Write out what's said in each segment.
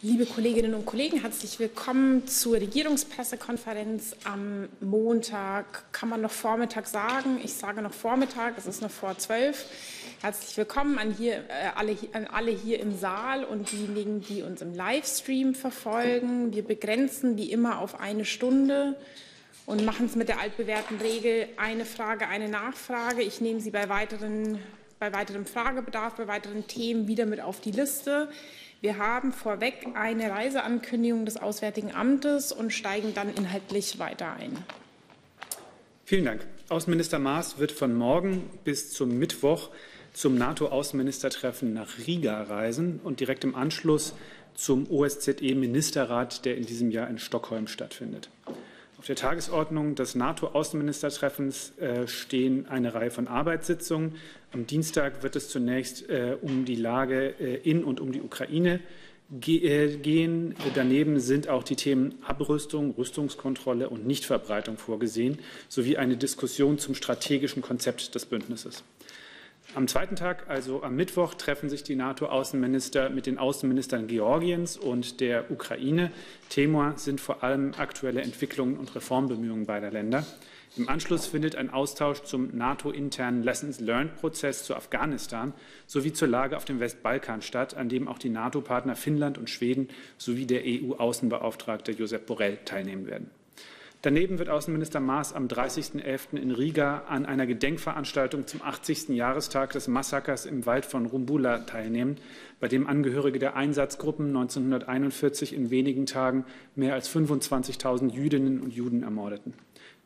Liebe Kolleginnen und Kollegen, herzlich willkommen zur Regierungspressekonferenz am Montag. Kann man noch Vormittag sagen? Ich sage noch Vormittag, es ist noch vor zwölf. Herzlich willkommen an, hier, äh, alle, an alle hier im Saal und diejenigen, die uns im Livestream verfolgen. Wir begrenzen wie immer auf eine Stunde und machen es mit der altbewährten Regel eine Frage, eine Nachfrage. Ich nehme Sie bei, weiteren, bei weiterem Fragebedarf, bei weiteren Themen wieder mit auf die Liste. Wir haben vorweg eine Reiseankündigung des Auswärtigen Amtes und steigen dann inhaltlich weiter ein. Vielen Dank. Außenminister Maas wird von morgen bis zum Mittwoch zum NATO-Außenministertreffen nach Riga reisen und direkt im Anschluss zum OSZE-Ministerrat, der in diesem Jahr in Stockholm stattfindet. Auf der Tagesordnung des NATO-Außenministertreffens äh, stehen eine Reihe von Arbeitssitzungen. Am Dienstag wird es zunächst äh, um die Lage äh, in und um die Ukraine ge gehen. Daneben sind auch die Themen Abrüstung, Rüstungskontrolle und Nichtverbreitung vorgesehen, sowie eine Diskussion zum strategischen Konzept des Bündnisses. Am zweiten Tag, also am Mittwoch, treffen sich die NATO-Außenminister mit den Außenministern Georgiens und der Ukraine. Thema sind vor allem aktuelle Entwicklungen und Reformbemühungen beider Länder. Im Anschluss findet ein Austausch zum NATO-internen Lessons Learned-Prozess zu Afghanistan sowie zur Lage auf dem Westbalkan statt, an dem auch die NATO-Partner Finnland und Schweden sowie der EU-Außenbeauftragte Josep Borrell teilnehmen werden. Daneben wird Außenminister Maas am 30.11. in Riga an einer Gedenkveranstaltung zum 80. Jahrestag des Massakers im Wald von Rumbula teilnehmen, bei dem Angehörige der Einsatzgruppen 1941 in wenigen Tagen mehr als 25.000 Jüdinnen und Juden ermordeten.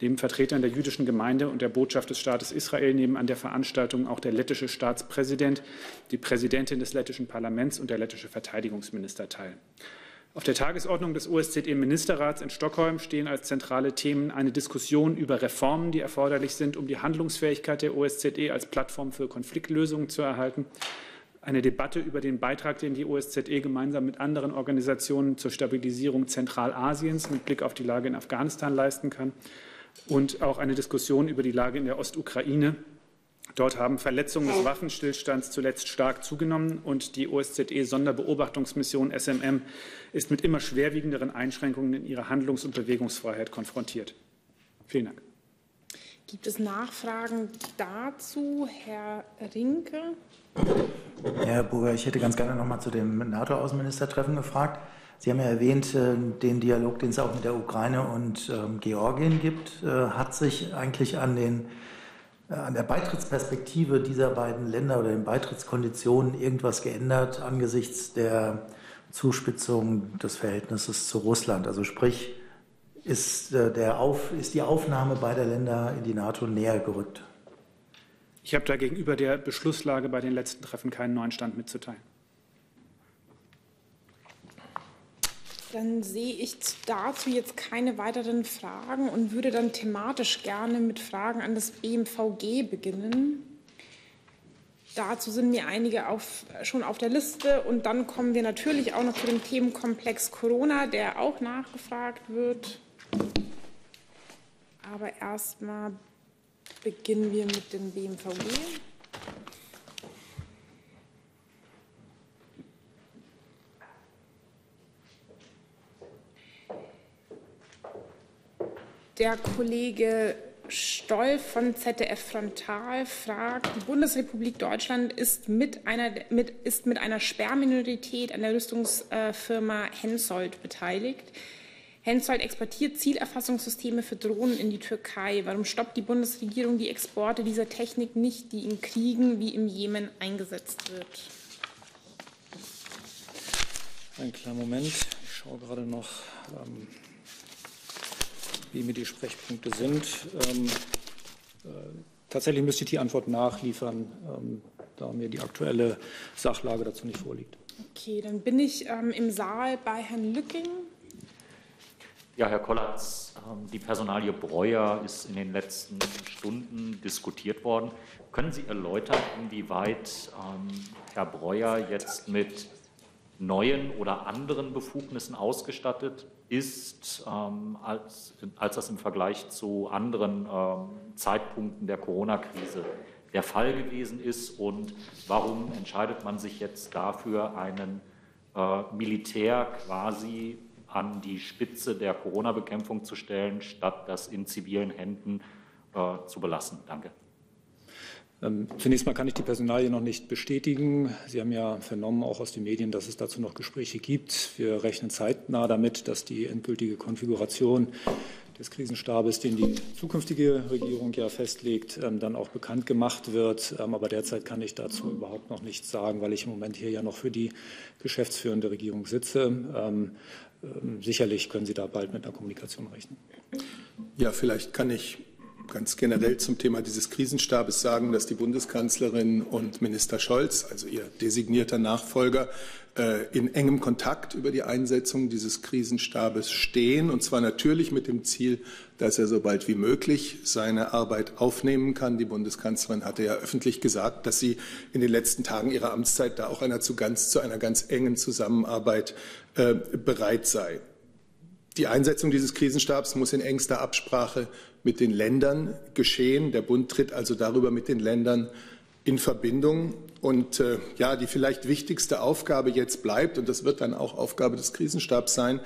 Neben Vertretern der jüdischen Gemeinde und der Botschaft des Staates Israel nehmen an der Veranstaltung auch der lettische Staatspräsident, die Präsidentin des lettischen Parlaments und der lettische Verteidigungsminister teil. Auf der Tagesordnung des OSZE-Ministerrats in Stockholm stehen als zentrale Themen eine Diskussion über Reformen, die erforderlich sind, um die Handlungsfähigkeit der OSZE als Plattform für Konfliktlösungen zu erhalten, eine Debatte über den Beitrag, den die OSZE gemeinsam mit anderen Organisationen zur Stabilisierung Zentralasiens mit Blick auf die Lage in Afghanistan leisten kann. Und auch eine Diskussion über die Lage in der Ostukraine Dort haben Verletzungen des Waffenstillstands zuletzt stark zugenommen und die OSZE-Sonderbeobachtungsmission SMM ist mit immer schwerwiegenderen Einschränkungen in ihrer Handlungs- und Bewegungsfreiheit konfrontiert. Vielen Dank. Gibt es Nachfragen dazu? Herr Rinke. Herr Burger, ich hätte ganz gerne noch mal zu dem NATO-Außenministertreffen gefragt. Sie haben ja erwähnt, äh, den Dialog, den es auch mit der Ukraine und ähm, Georgien gibt. Äh, hat sich eigentlich an den an der Beitrittsperspektive dieser beiden Länder oder den Beitrittskonditionen irgendwas geändert angesichts der Zuspitzung des Verhältnisses zu Russland? Also sprich, ist, äh, der Auf, ist die Aufnahme beider Länder in die NATO näher gerückt? Ich habe da gegenüber der Beschlusslage bei den letzten Treffen keinen neuen Stand mitzuteilen. Dann sehe ich dazu jetzt keine weiteren Fragen und würde dann thematisch gerne mit Fragen an das BMVG beginnen. Dazu sind mir einige auf, schon auf der Liste. Und dann kommen wir natürlich auch noch zu dem Themenkomplex Corona, der auch nachgefragt wird. Aber erstmal beginnen wir mit dem BMVG. Der Kollege Stoll von ZDF Frontal fragt, die Bundesrepublik Deutschland ist mit einer, mit, ist mit einer Sperrminorität an der Rüstungsfirma Hensoldt beteiligt. Hensoldt exportiert Zielerfassungssysteme für Drohnen in die Türkei. Warum stoppt die Bundesregierung die Exporte dieser Technik nicht, die in Kriegen wie im Jemen eingesetzt wird? Ein kleiner Moment. Ich schaue gerade noch. Ähm wie mir die Sprechpunkte sind. Ähm, äh, tatsächlich müsste ich die Antwort nachliefern, ähm, da mir die aktuelle Sachlage dazu nicht vorliegt. Okay, dann bin ich ähm, im Saal bei Herrn Lücking. Ja, Herr Kollatz, ähm, die Personalie Breuer ist in den letzten Stunden diskutiert worden. Können Sie erläutern, inwieweit ähm, Herr Breuer jetzt mit neuen oder anderen Befugnissen ausgestattet ist, ähm, als, als das im Vergleich zu anderen ähm, Zeitpunkten der Corona-Krise der Fall gewesen ist und warum entscheidet man sich jetzt dafür, einen äh, Militär quasi an die Spitze der Corona-Bekämpfung zu stellen, statt das in zivilen Händen äh, zu belassen? Danke. Ähm, zunächst mal kann ich die Personalie noch nicht bestätigen. Sie haben ja vernommen, auch aus den Medien, dass es dazu noch Gespräche gibt. Wir rechnen zeitnah damit, dass die endgültige Konfiguration des Krisenstabes, den die zukünftige Regierung ja festlegt, ähm, dann auch bekannt gemacht wird. Ähm, aber derzeit kann ich dazu überhaupt noch nichts sagen, weil ich im Moment hier ja noch für die geschäftsführende Regierung sitze. Sicherlich können Sie da bald mit einer Kommunikation rechnen. Ja, vielleicht kann ich ganz generell zum Thema dieses Krisenstabes sagen, dass die Bundeskanzlerin und Minister Scholz, also ihr designierter Nachfolger, äh, in engem Kontakt über die Einsetzung dieses Krisenstabes stehen, und zwar natürlich mit dem Ziel, dass er so bald wie möglich seine Arbeit aufnehmen kann. Die Bundeskanzlerin hatte ja öffentlich gesagt, dass sie in den letzten Tagen ihrer Amtszeit da auch einer zu, ganz, zu einer ganz engen Zusammenarbeit äh, bereit sei. Die Einsetzung dieses Krisenstabs muss in engster Absprache mit den Ländern geschehen. Der Bund tritt also darüber mit den Ländern in Verbindung. Und äh, ja, die vielleicht wichtigste Aufgabe jetzt bleibt, und das wird dann auch Aufgabe des Krisenstabs sein,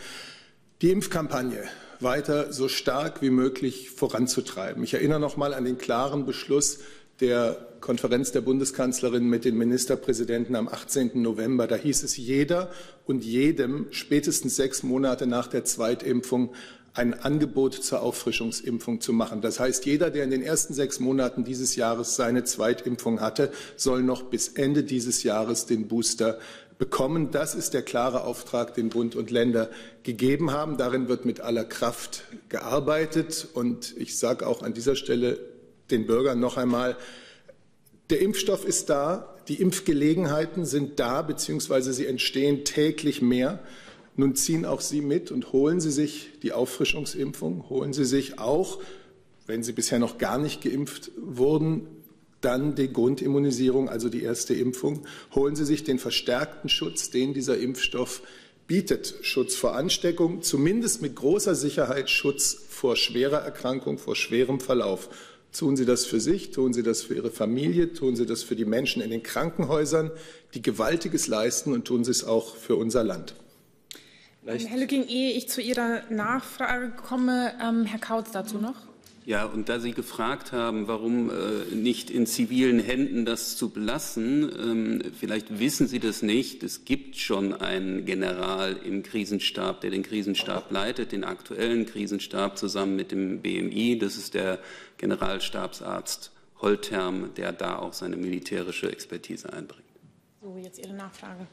die Impfkampagne weiter so stark wie möglich voranzutreiben. Ich erinnere noch mal an den klaren Beschluss der Konferenz der Bundeskanzlerin mit den Ministerpräsidenten am 18. November. Da hieß es jeder und jedem spätestens sechs Monate nach der Zweitimpfung ein Angebot zur Auffrischungsimpfung zu machen. Das heißt, jeder, der in den ersten sechs Monaten dieses Jahres seine Zweitimpfung hatte, soll noch bis Ende dieses Jahres den Booster bekommen. Das ist der klare Auftrag, den Bund und Länder gegeben haben. Darin wird mit aller Kraft gearbeitet. Und ich sage auch an dieser Stelle den Bürgern noch einmal, der Impfstoff ist da, die Impfgelegenheiten sind da, beziehungsweise sie entstehen täglich mehr. Nun ziehen auch Sie mit und holen Sie sich die Auffrischungsimpfung, holen Sie sich auch, wenn Sie bisher noch gar nicht geimpft wurden, dann die Grundimmunisierung, also die erste Impfung. Holen Sie sich den verstärkten Schutz, den dieser Impfstoff bietet. Schutz vor Ansteckung, zumindest mit großer Sicherheit Schutz vor schwerer Erkrankung, vor schwerem Verlauf. Tun Sie das für sich, tun Sie das für Ihre Familie, tun Sie das für die Menschen in den Krankenhäusern, die Gewaltiges leisten und tun Sie es auch für unser Land. Vielleicht. Herr Lücking, ehe ich zu Ihrer Nachfrage komme, ähm, Herr Kautz dazu noch. Ja, und da Sie gefragt haben, warum äh, nicht in zivilen Händen das zu belassen, ähm, vielleicht wissen Sie das nicht. Es gibt schon einen General im Krisenstab, der den Krisenstab leitet, den aktuellen Krisenstab zusammen mit dem BMI. Das ist der Generalstabsarzt Holterm, der da auch seine militärische Expertise einbringt. So, jetzt Ihre Nachfrage.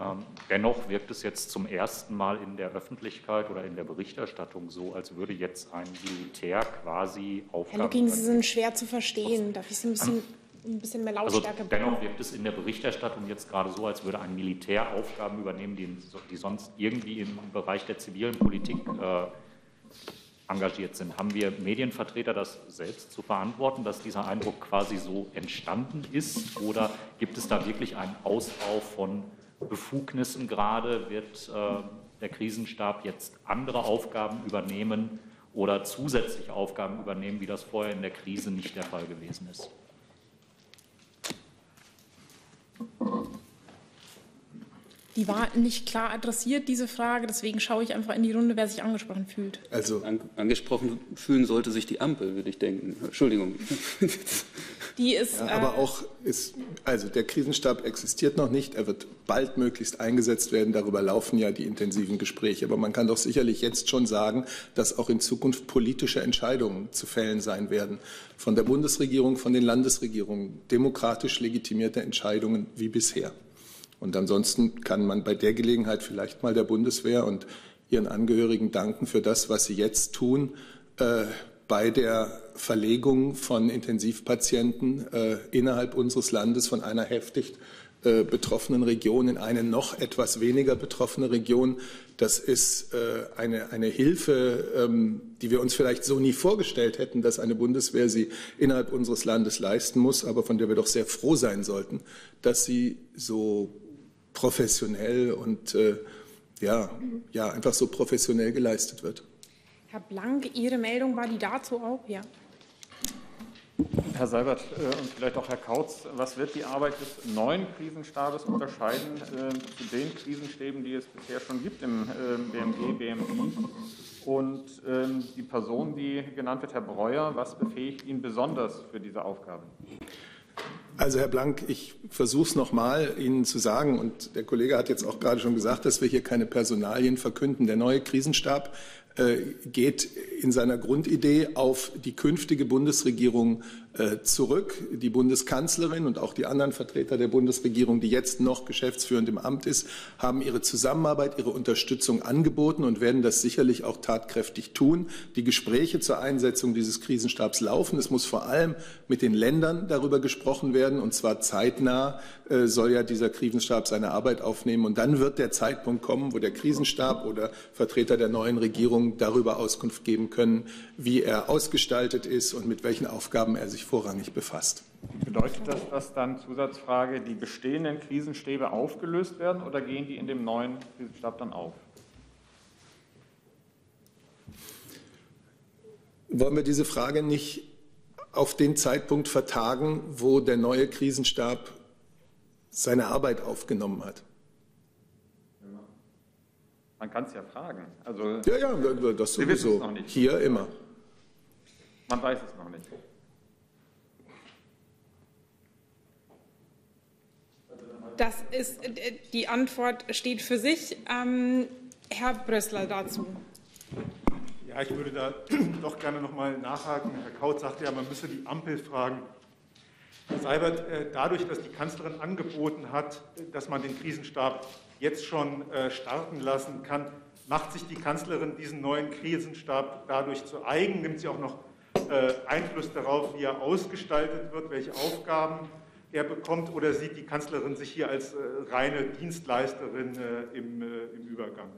Ähm, dennoch wirkt es jetzt zum ersten Mal in der Öffentlichkeit oder in der Berichterstattung so, als würde jetzt ein Militär quasi Aufgaben... Herr Lücking, Sie sind schwer zu verstehen. Darf ich Sie ein bisschen, ein bisschen mehr also Lautstärke also Dennoch wirkt es in der Berichterstattung jetzt gerade so, als würde ein Militär Aufgaben übernehmen, die, die sonst irgendwie im Bereich der zivilen Politik äh, engagiert sind. Haben wir Medienvertreter das selbst zu verantworten, dass dieser Eindruck quasi so entstanden ist? Oder gibt es da wirklich einen Ausbau von Befugnissen gerade wird äh, der Krisenstab jetzt andere Aufgaben übernehmen oder zusätzliche Aufgaben übernehmen, wie das vorher in der Krise nicht der Fall gewesen ist. Die war nicht klar adressiert, diese Frage. Deswegen schaue ich einfach in die Runde, wer sich angesprochen fühlt. Also An, angesprochen fühlen sollte sich die Ampel, würde ich denken. Entschuldigung. Die ist, ja, aber äh, auch ist, also der Krisenstab existiert noch nicht. Er wird bald möglichst eingesetzt werden. Darüber laufen ja die intensiven Gespräche. Aber man kann doch sicherlich jetzt schon sagen, dass auch in Zukunft politische Entscheidungen zu fällen sein werden. Von der Bundesregierung, von den Landesregierungen. Demokratisch legitimierte Entscheidungen wie bisher. Und ansonsten kann man bei der Gelegenheit vielleicht mal der Bundeswehr und ihren Angehörigen danken für das, was sie jetzt tun. Äh, bei der Verlegung von Intensivpatienten äh, innerhalb unseres Landes von einer heftig äh, betroffenen Region in eine noch etwas weniger betroffene Region. Das ist äh, eine, eine Hilfe, ähm, die wir uns vielleicht so nie vorgestellt hätten, dass eine Bundeswehr sie innerhalb unseres Landes leisten muss, aber von der wir doch sehr froh sein sollten, dass sie so professionell und äh, ja, ja, einfach so professionell geleistet wird. Herr Blank, Ihre Meldung war die dazu auch? Ja. Herr Seibert äh, und vielleicht auch Herr Kautz, was wird die Arbeit des neuen Krisenstabes unterscheiden äh, zu den Krisenstäben, die es bisher schon gibt im BMG, BMI? Und ähm, die Person, die genannt wird, Herr Breuer, was befähigt ihn besonders für diese Aufgaben? Also Herr Blank, ich versuche es nochmal Ihnen zu sagen, und der Kollege hat jetzt auch gerade schon gesagt, dass wir hier keine Personalien verkünden. Der neue Krisenstab äh, geht in seiner Grundidee auf die künftige Bundesregierung zurück. Die Bundeskanzlerin und auch die anderen Vertreter der Bundesregierung, die jetzt noch geschäftsführend im Amt ist, haben ihre Zusammenarbeit, ihre Unterstützung angeboten und werden das sicherlich auch tatkräftig tun. Die Gespräche zur Einsetzung dieses Krisenstabs laufen. Es muss vor allem mit den Ländern darüber gesprochen werden, und zwar zeitnah äh, soll ja dieser Krisenstab seine Arbeit aufnehmen. Und dann wird der Zeitpunkt kommen, wo der Krisenstab oder Vertreter der neuen Regierung darüber Auskunft geben können, wie er ausgestaltet ist und mit welchen Aufgaben er sich sich vorrangig befasst. Bedeutet das, dass dann Zusatzfrage die bestehenden Krisenstäbe aufgelöst werden oder gehen die in dem neuen Krisenstab dann auf? Wollen wir diese Frage nicht auf den Zeitpunkt vertagen, wo der neue Krisenstab seine Arbeit aufgenommen hat? Man kann es ja fragen. Also, ja, ja, das sowieso. Hier immer. Man weiß es noch nicht. Das ist, äh, die Antwort steht für sich. Ähm, Herr Brössler dazu. Ja, ich würde da doch gerne noch mal nachhaken. Herr Kaut sagte ja, man müsse die Ampel fragen. Herr Seibert, äh, dadurch, dass die Kanzlerin angeboten hat, dass man den Krisenstab jetzt schon äh, starten lassen kann, macht sich die Kanzlerin diesen neuen Krisenstab dadurch zu eigen, nimmt sie auch noch Einfluss darauf, wie er ausgestaltet wird, welche Aufgaben er bekommt oder sieht die Kanzlerin sich hier als äh, reine Dienstleisterin äh, im, äh, im Übergang?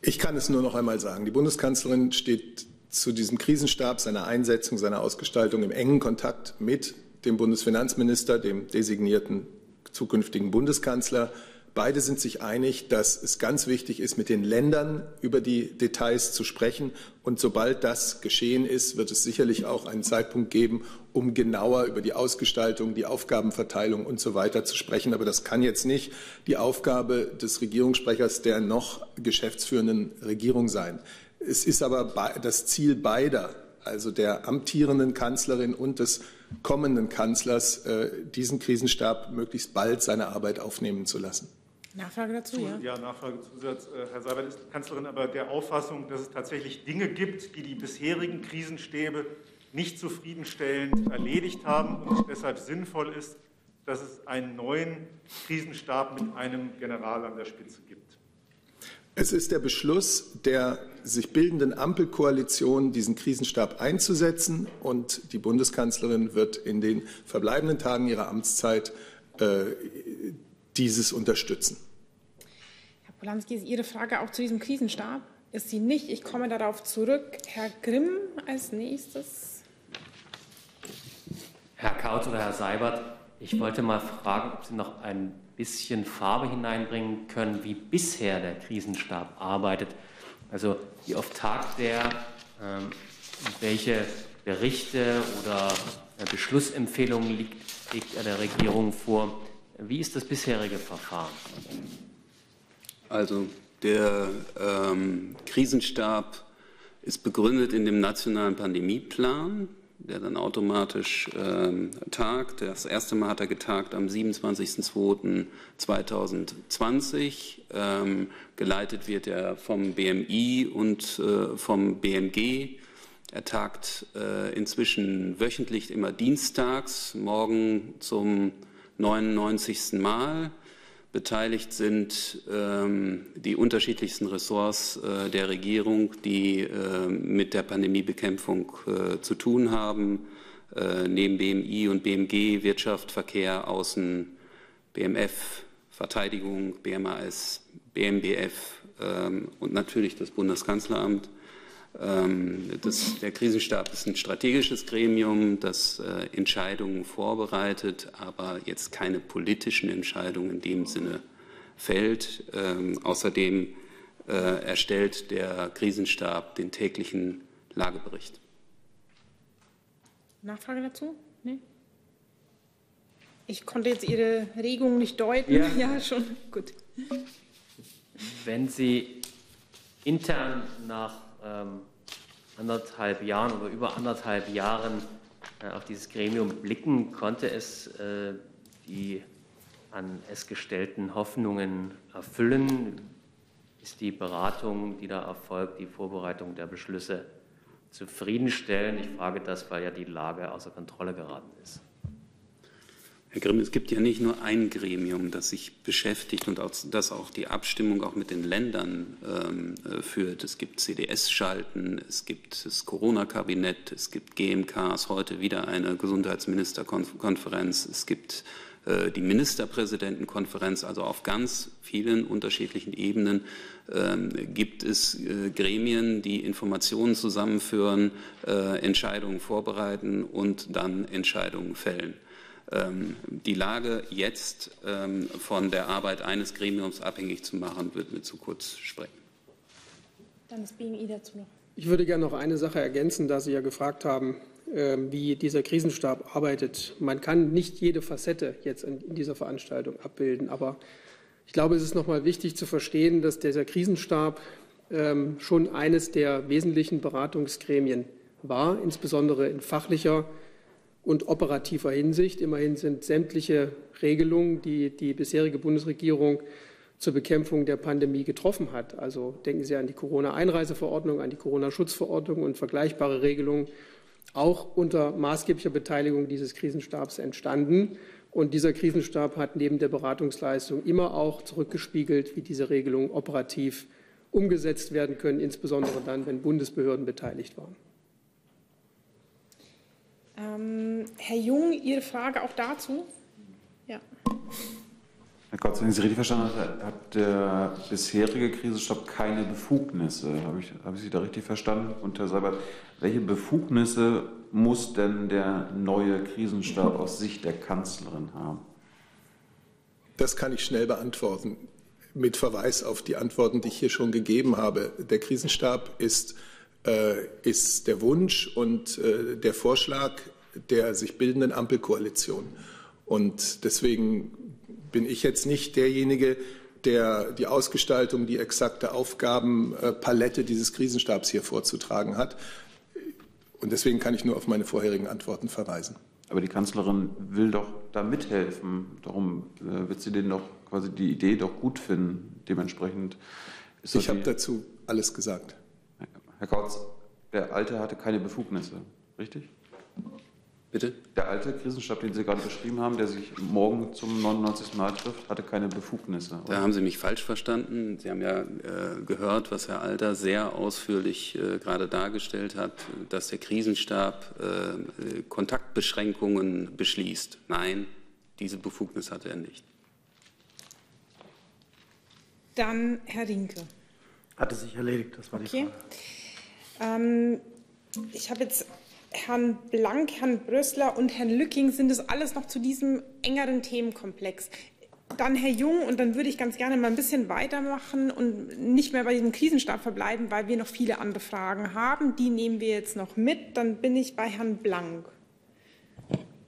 Ich kann es nur noch einmal sagen. Die Bundeskanzlerin steht zu diesem Krisenstab, seiner Einsetzung, seiner Ausgestaltung im engen Kontakt mit dem Bundesfinanzminister, dem designierten zukünftigen Bundeskanzler, Beide sind sich einig, dass es ganz wichtig ist, mit den Ländern über die Details zu sprechen. Und sobald das geschehen ist, wird es sicherlich auch einen Zeitpunkt geben, um genauer über die Ausgestaltung, die Aufgabenverteilung und so weiter zu sprechen. Aber das kann jetzt nicht die Aufgabe des Regierungssprechers der noch geschäftsführenden Regierung sein. Es ist aber das Ziel beider, also der amtierenden Kanzlerin und des kommenden Kanzlers, äh, diesen Krisenstab möglichst bald seine Arbeit aufnehmen zu lassen. Nachfrage dazu, ja? Ja, Nachfragezusatz. Äh, Herr Seibert, ist die Kanzlerin aber der Auffassung, dass es tatsächlich Dinge gibt, die die bisherigen Krisenstäbe nicht zufriedenstellend erledigt haben und es deshalb sinnvoll ist, dass es einen neuen Krisenstab mit einem General an der Spitze gibt? Es ist der Beschluss der sich bildenden Ampelkoalition, diesen Krisenstab einzusetzen. Und die Bundeskanzlerin wird in den verbleibenden Tagen ihrer Amtszeit äh, dieses unterstützen. Herr Polanski, ist Ihre Frage auch zu diesem Krisenstab? Ist sie nicht? Ich komme darauf zurück. Herr Grimm als nächstes. Herr Kautz oder Herr Seibert, ich wollte mal fragen, ob Sie noch ein bisschen Farbe hineinbringen können, wie bisher der Krisenstab arbeitet. Also wie oft tagt der, ähm, welche Berichte oder äh, Beschlussempfehlungen liegt, legt er der Regierung vor? Wie ist das bisherige Verfahren? Also der ähm, Krisenstab ist begründet in dem nationalen Pandemieplan, der dann automatisch ähm, tagt. Das erste Mal hat er getagt am 27.02.2020. Ähm, geleitet wird er vom BMI und äh, vom BMG. Er tagt äh, inzwischen wöchentlich immer dienstags, morgen zum 99. Mal. Beteiligt sind ähm, die unterschiedlichsten Ressorts äh, der Regierung, die äh, mit der Pandemiebekämpfung äh, zu tun haben. Äh, neben BMI und BMG Wirtschaft, Verkehr, Außen, BMF, Verteidigung, BMAS, BMBF ähm, und natürlich das Bundeskanzleramt. Ähm, das, der Krisenstab ist ein strategisches Gremium, das äh, Entscheidungen vorbereitet, aber jetzt keine politischen Entscheidungen in dem Sinne fällt. Ähm, außerdem äh, erstellt der Krisenstab den täglichen Lagebericht. Nachfrage dazu? Nee? Ich konnte jetzt Ihre Regung nicht deuten. Ja. ja schon. Gut. Wenn Sie intern nach ähm, anderthalb Jahren oder über anderthalb Jahren äh, auf dieses Gremium blicken, konnte es äh, die an es gestellten Hoffnungen erfüllen? Ist die Beratung, die da erfolgt, die Vorbereitung der Beschlüsse zufriedenstellend? Ich frage das, weil ja die Lage außer Kontrolle geraten ist. Herr Grimm, es gibt ja nicht nur ein Gremium, das sich beschäftigt und auch, das auch die Abstimmung auch mit den Ländern ähm, äh, führt. Es gibt CDS-Schalten, es gibt das Corona-Kabinett, es gibt GMKs, heute wieder eine Gesundheitsministerkonferenz, es gibt äh, die Ministerpräsidentenkonferenz, also auf ganz vielen unterschiedlichen Ebenen ähm, gibt es äh, Gremien, die Informationen zusammenführen, äh, Entscheidungen vorbereiten und dann Entscheidungen fällen. Ähm, die Lage jetzt ähm, von der Arbeit eines Gremiums abhängig zu machen, wird mir zu kurz sprechen. Dann das BMI dazu noch. Ich würde gerne noch eine Sache ergänzen, da Sie ja gefragt haben, ähm, wie dieser Krisenstab arbeitet. Man kann nicht jede Facette jetzt in dieser Veranstaltung abbilden, aber ich glaube, es ist noch mal wichtig zu verstehen, dass dieser Krisenstab schon eines der wesentlichen Beratungsgremien war, insbesondere in fachlicher und operativer Hinsicht. Immerhin sind sämtliche Regelungen, die die bisherige Bundesregierung zur Bekämpfung der Pandemie getroffen hat. Also denken Sie an die Corona-Einreiseverordnung, an die Corona-Schutzverordnung und vergleichbare Regelungen, auch unter maßgeblicher Beteiligung dieses Krisenstabs entstanden. Und dieser Krisenstab hat neben der Beratungsleistung immer auch zurückgespiegelt, wie diese Regelungen operativ umgesetzt werden können, insbesondere dann, wenn Bundesbehörden beteiligt waren. Ähm, Herr Jung, Ihre Frage auch dazu? Ja. Herr Kotz, wenn ich Sie richtig verstanden habe, hat der bisherige Krisenstab keine Befugnisse. Habe ich, habe ich Sie da richtig verstanden? Und Herr Seibert, welche Befugnisse muss denn der neue Krisenstab aus Sicht der Kanzlerin haben? Das kann ich schnell beantworten mit Verweis auf die Antworten, die ich hier schon gegeben habe. Der Krisenstab ist, äh, ist der Wunsch und äh, der Vorschlag der sich bildenden Ampelkoalition. Und deswegen bin ich jetzt nicht derjenige, der die Ausgestaltung, die exakte Aufgabenpalette dieses Krisenstabs hier vorzutragen hat. Und deswegen kann ich nur auf meine vorherigen Antworten verweisen. Aber die Kanzlerin will doch da mithelfen. Darum äh, wird sie denn doch quasi die Idee doch gut finden. Dementsprechend ist Ich habe dazu alles gesagt. Herr Kautz, der Alte hatte keine Befugnisse, richtig? Bitte? Der alte Krisenstab, den Sie gerade beschrieben haben, der sich morgen zum 99. Mal trifft, hatte keine Befugnisse. Oder? Da haben Sie mich falsch verstanden. Sie haben ja äh, gehört, was Herr Alter sehr ausführlich äh, gerade dargestellt hat, dass der Krisenstab äh, Kontaktbeschränkungen beschließt. Nein, diese Befugnis hatte er nicht. Dann Herr Rinke. Hatte sich erledigt, das war okay. die Frage. Ähm, ich habe jetzt Herrn Blank, Herrn Brössler und Herrn Lücking sind es alles noch zu diesem engeren Themenkomplex. Dann Herr Jung und dann würde ich ganz gerne mal ein bisschen weitermachen und nicht mehr bei diesem Krisenstab verbleiben, weil wir noch viele andere Fragen haben. Die nehmen wir jetzt noch mit. Dann bin ich bei Herrn Blank.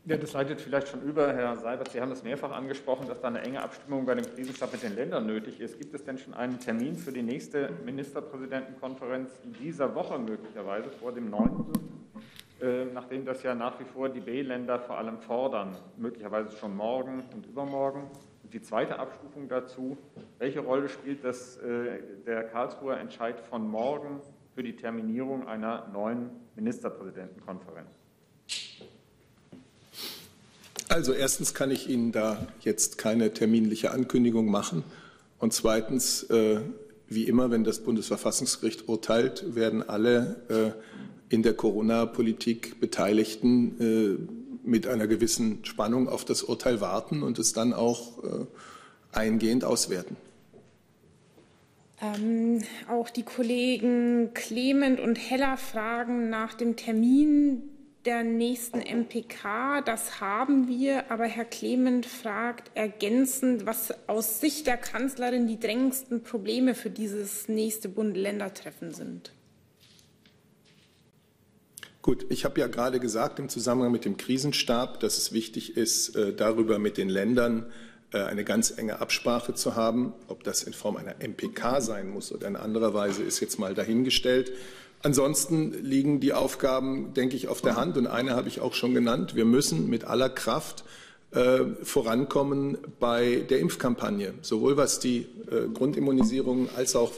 Ja, das leitet vielleicht schon über, Herr Seibert. Sie haben das mehrfach angesprochen, dass da eine enge Abstimmung bei dem Krisenstab mit den Ländern nötig ist. Gibt es denn schon einen Termin für die nächste Ministerpräsidentenkonferenz in dieser Woche möglicherweise vor dem 9.? Äh, nachdem das ja nach wie vor die B-Länder vor allem fordern, möglicherweise schon morgen und übermorgen. Und die zweite Abstufung dazu, welche Rolle spielt das, äh, der Karlsruher Entscheid von morgen für die Terminierung einer neuen Ministerpräsidentenkonferenz? Also erstens kann ich Ihnen da jetzt keine terminliche Ankündigung machen. Und zweitens, äh, wie immer, wenn das Bundesverfassungsgericht urteilt, werden alle in der Corona-Politik Beteiligten äh, mit einer gewissen Spannung auf das Urteil warten und es dann auch äh, eingehend auswerten. Ähm, auch die Kollegen Clement und Heller fragen nach dem Termin der nächsten MPK. Das haben wir, aber Herr Clement fragt ergänzend, was aus Sicht der Kanzlerin die drängendsten Probleme für dieses nächste Bund-Länder-Treffen sind. Gut, ich habe ja gerade gesagt im Zusammenhang mit dem Krisenstab, dass es wichtig ist, äh, darüber mit den Ländern äh, eine ganz enge Absprache zu haben. Ob das in Form einer MPK sein muss oder in anderer Weise, ist jetzt mal dahingestellt. Ansonsten liegen die Aufgaben, denke ich, auf der Hand. Und eine habe ich auch schon genannt. Wir müssen mit aller Kraft äh, vorankommen bei der Impfkampagne, sowohl was die Grundimmunisierung als auch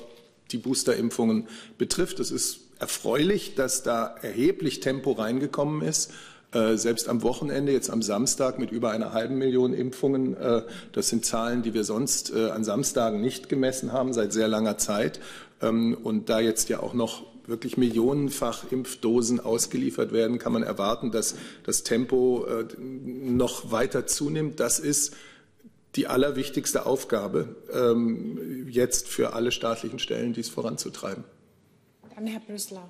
die Boosterimpfungen betrifft. Es ist erfreulich, dass da erheblich Tempo reingekommen ist. Äh, selbst am Wochenende, jetzt am Samstag mit über einer halben Million Impfungen. Äh, das sind Zahlen, die wir sonst äh, an Samstagen nicht gemessen haben, seit sehr langer Zeit. Ähm, und da jetzt ja auch noch wirklich millionenfach Impfdosen ausgeliefert werden, kann man erwarten, dass das Tempo noch weiter zunimmt. Das ist die allerwichtigste Aufgabe ähm, jetzt für alle staatlichen Stellen, dies voranzutreiben. Dann Herr Brüssler.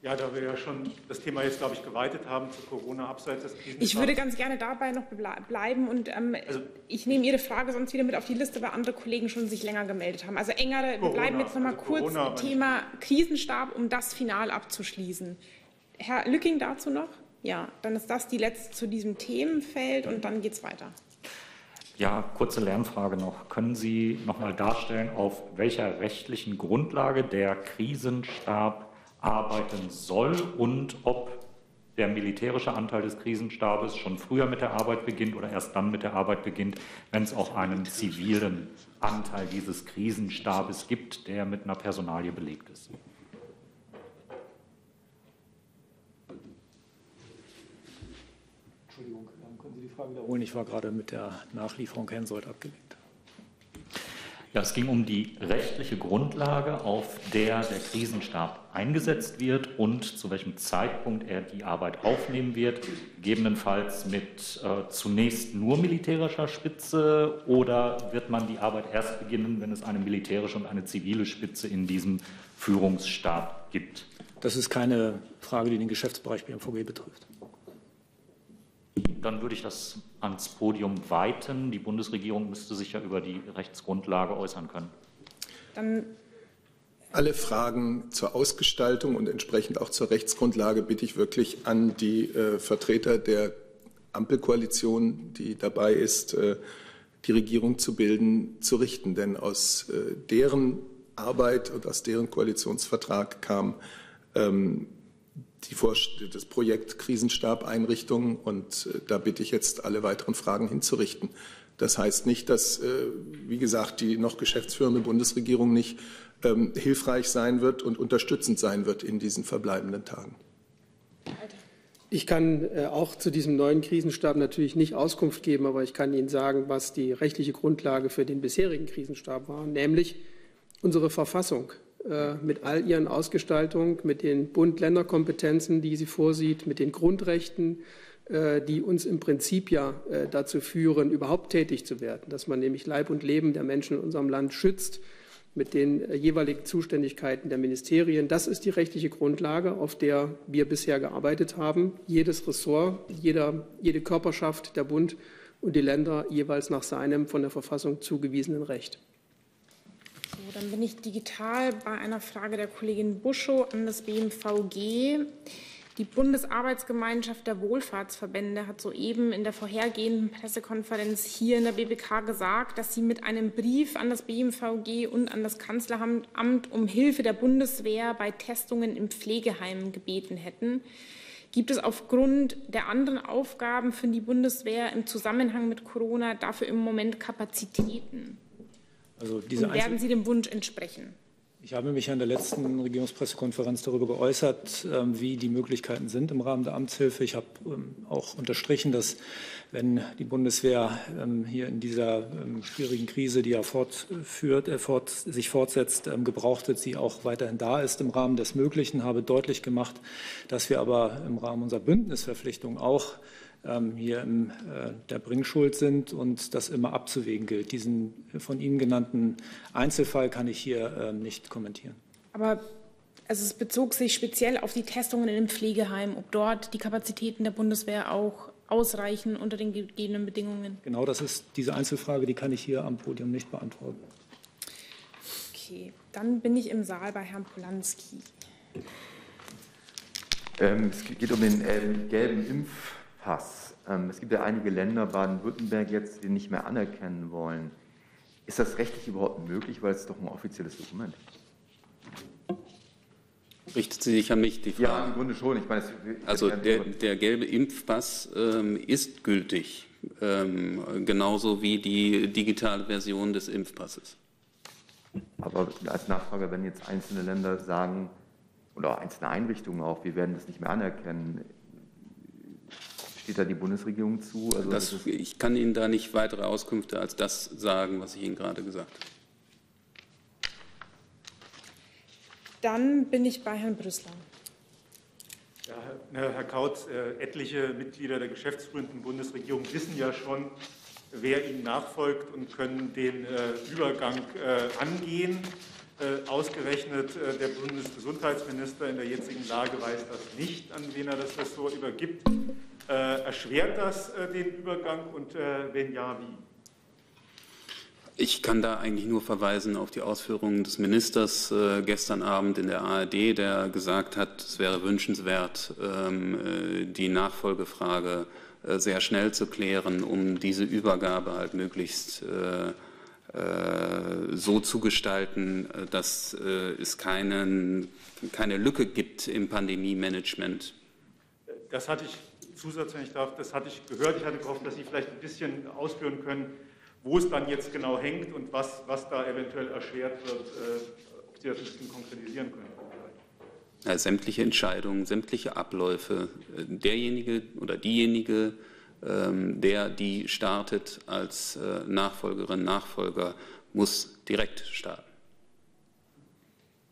Ja, da wir ja schon das Thema jetzt, glaube ich, geweitet haben zu Corona abseits des Krisenstabs. Ich würde ganz gerne dabei noch bleiben und ähm, also, ich nehme Ihre Frage sonst wieder mit auf die Liste, weil andere Kollegen schon sich länger gemeldet haben. Also engere, wir bleiben jetzt noch mal also kurz Corona, Thema Krisenstab, um das final abzuschließen. Herr Lücking dazu noch? Ja, dann ist das die letzte zu diesem Themenfeld und dann geht es weiter. Ja, kurze Lernfrage noch. Können Sie noch mal darstellen, auf welcher rechtlichen Grundlage der Krisenstab arbeiten soll und ob der militärische Anteil des Krisenstabes schon früher mit der Arbeit beginnt oder erst dann mit der Arbeit beginnt, wenn es auch einen zivilen Anteil dieses Krisenstabes gibt, der mit einer Personalie belegt ist? Frage wiederholen. Ich war gerade mit der Nachlieferung Hensoldt abgelenkt. Ja, es ging um die rechtliche Grundlage, auf der der Krisenstab eingesetzt wird und zu welchem Zeitpunkt er die Arbeit aufnehmen wird, gegebenenfalls mit äh, zunächst nur militärischer Spitze oder wird man die Arbeit erst beginnen, wenn es eine militärische und eine zivile Spitze in diesem Führungsstab gibt? Das ist keine Frage, die den Geschäftsbereich BMVG betrifft. Dann würde ich das ans Podium weiten. Die Bundesregierung müsste sich ja über die Rechtsgrundlage äußern können. Dann alle Fragen zur Ausgestaltung und entsprechend auch zur Rechtsgrundlage bitte ich wirklich an die äh, Vertreter der Ampelkoalition, die dabei ist, äh, die Regierung zu bilden, zu richten. Denn aus äh, deren Arbeit und aus deren Koalitionsvertrag kam ähm, die, das Projekt Krisenstab-Einrichtung und äh, da bitte ich jetzt alle weiteren Fragen hinzurichten. Das heißt nicht, dass, äh, wie gesagt, die noch geschäftsführende Bundesregierung nicht ähm, hilfreich sein wird und unterstützend sein wird in diesen verbleibenden Tagen. Ich kann äh, auch zu diesem neuen Krisenstab natürlich nicht Auskunft geben, aber ich kann Ihnen sagen, was die rechtliche Grundlage für den bisherigen Krisenstab war, nämlich unsere Verfassung. Äh, mit all ihren Ausgestaltungen, mit den Bund-Länder-Kompetenzen, die sie vorsieht, mit den Grundrechten, äh, die uns im Prinzip ja äh, dazu führen, überhaupt tätig zu werden, dass man nämlich Leib und Leben der Menschen in unserem Land schützt, mit den jeweiligen Zuständigkeiten der Ministerien. Das ist die rechtliche Grundlage, auf der wir bisher gearbeitet haben. Jedes Ressort, jeder, jede Körperschaft, der Bund und die Länder jeweils nach seinem von der Verfassung zugewiesenen Recht. So, dann bin ich digital bei einer Frage der Kollegin Buschow an das BMVG. Die Bundesarbeitsgemeinschaft der Wohlfahrtsverbände hat soeben in der vorhergehenden Pressekonferenz hier in der BBK gesagt, dass sie mit einem Brief an das BMVG und an das Kanzleramt um Hilfe der Bundeswehr bei Testungen im Pflegeheim gebeten hätten. Gibt es aufgrund der anderen Aufgaben für die Bundeswehr im Zusammenhang mit Corona dafür im Moment Kapazitäten? Also diese Und werden Sie dem Wunsch entsprechen? Ich habe mich in der letzten Regierungspressekonferenz darüber geäußert, ähm, wie die Möglichkeiten sind im Rahmen der Amtshilfe. Ich habe ähm, auch unterstrichen, dass wenn die Bundeswehr ähm, hier in dieser schwierigen Krise, die ja fortführt, äh, fort, sich fortsetzt, gebraucht wird, sie auch weiterhin da ist im Rahmen des Möglichen. Habe deutlich gemacht, dass wir aber im Rahmen unserer Bündnisverpflichtung auch hier in äh, der Bringschuld sind und das immer abzuwägen gilt. Diesen von Ihnen genannten Einzelfall kann ich hier ähm, nicht kommentieren. Aber also es bezog sich speziell auf die Testungen in dem Pflegeheim, ob dort die Kapazitäten der Bundeswehr auch ausreichen unter den gegebenen Bedingungen. Genau, das ist diese Einzelfrage, die kann ich hier am Podium nicht beantworten. Okay, dann bin ich im Saal bei Herrn Polanski. Ähm, es geht um den ähm, gelben Impfpass. Ähm, es gibt ja einige Länder, Baden-Württemberg jetzt, die nicht mehr anerkennen wollen. Ist das rechtlich überhaupt möglich, weil es doch ein offizielles Dokument Richtet sie sich an mich, die Frage? Ja, im Grunde schon. Ich meine, also der, der, gelbe Impfpass ähm, ist gültig, ähm, genauso wie die digitale Version des Impfpasses. Aber als Nachfrage, wenn jetzt einzelne Länder sagen, oder einzelne Einrichtungen auch, wir werden das nicht mehr anerkennen, steht da die Bundesregierung zu? Also das, das ich kann Ihnen da nicht weitere Auskünfte als das sagen, was ich Ihnen gerade gesagt habe. Dann bin ich bei Herrn Brüssler. Ja, Herr Kautz, äh, etliche Mitglieder der geschäftsführenden Bundesregierung wissen ja schon, wer ihnen nachfolgt und können den äh, Übergang äh, angehen. Äh, ausgerechnet äh, der Bundesgesundheitsminister in der jetzigen Lage weiß das nicht, an wen er das Ressort übergibt. Äh, erschwert das den Übergang und wenn ja, wie? Ich kann da eigentlich nur verweisen auf die Ausführungen des Ministers äh, gestern Abend in der ARD, der gesagt hat, es wäre wünschenswert, ähm, äh, die Nachfolgefrage äh, sehr schnell zu klären, um diese Übergabe halt möglichst äh, so zu gestalten, äh, dass äh, es keinen, keine Lücke gibt im Pandemie-Management. Das hatte ich Zusatz, wenn ich darf, das hatte ich gehört. Ich hatte gehofft, dass Sie vielleicht ein bisschen ausführen können, wo es dann jetzt genau hängt und was, was da eventuell erschwert wird, ob Sie das ein bisschen konkretisieren können. Ja, sämtliche Entscheidungen, sämtliche Abläufe, derjenige oder diejenige, ähm, der die startet als äh, Nachfolgerin, Nachfolger, muss direkt starten.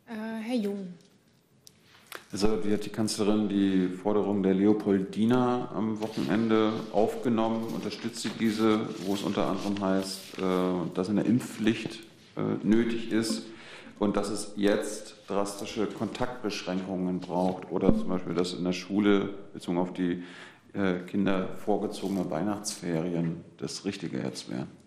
Äh, Herr Jung. Also wie hat die Kanzlerin die Forderung der Leopoldina am Wochenende aufgenommen? Unterstützt sie diese, wo es unter anderem heißt, äh, dass eine Impfpflicht nötig ist und dass es jetzt drastische Kontaktbeschränkungen braucht oder zum Beispiel, dass in der Schule bezogen auf die äh, Kinder vorgezogene Weihnachtsferien das Richtige jetzt wären?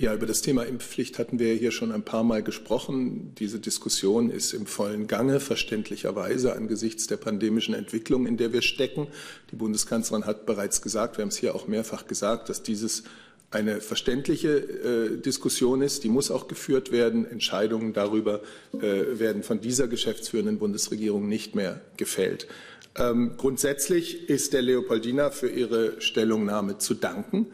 Ja, über das Thema Impfpflicht hatten wir hier schon ein paar Mal gesprochen. Diese Diskussion ist im vollen Gange, verständlicherweise angesichts der pandemischen Entwicklung, in der wir stecken. Die Bundeskanzlerin hat bereits gesagt, wir haben es hier auch mehrfach gesagt, dass dieses eine verständliche äh, Diskussion ist. Die muss auch geführt werden. Entscheidungen darüber äh, werden von dieser geschäftsführenden Bundesregierung nicht mehr gefällt. Ähm, grundsätzlich ist der Leopoldina für ihre Stellungnahme zu danken.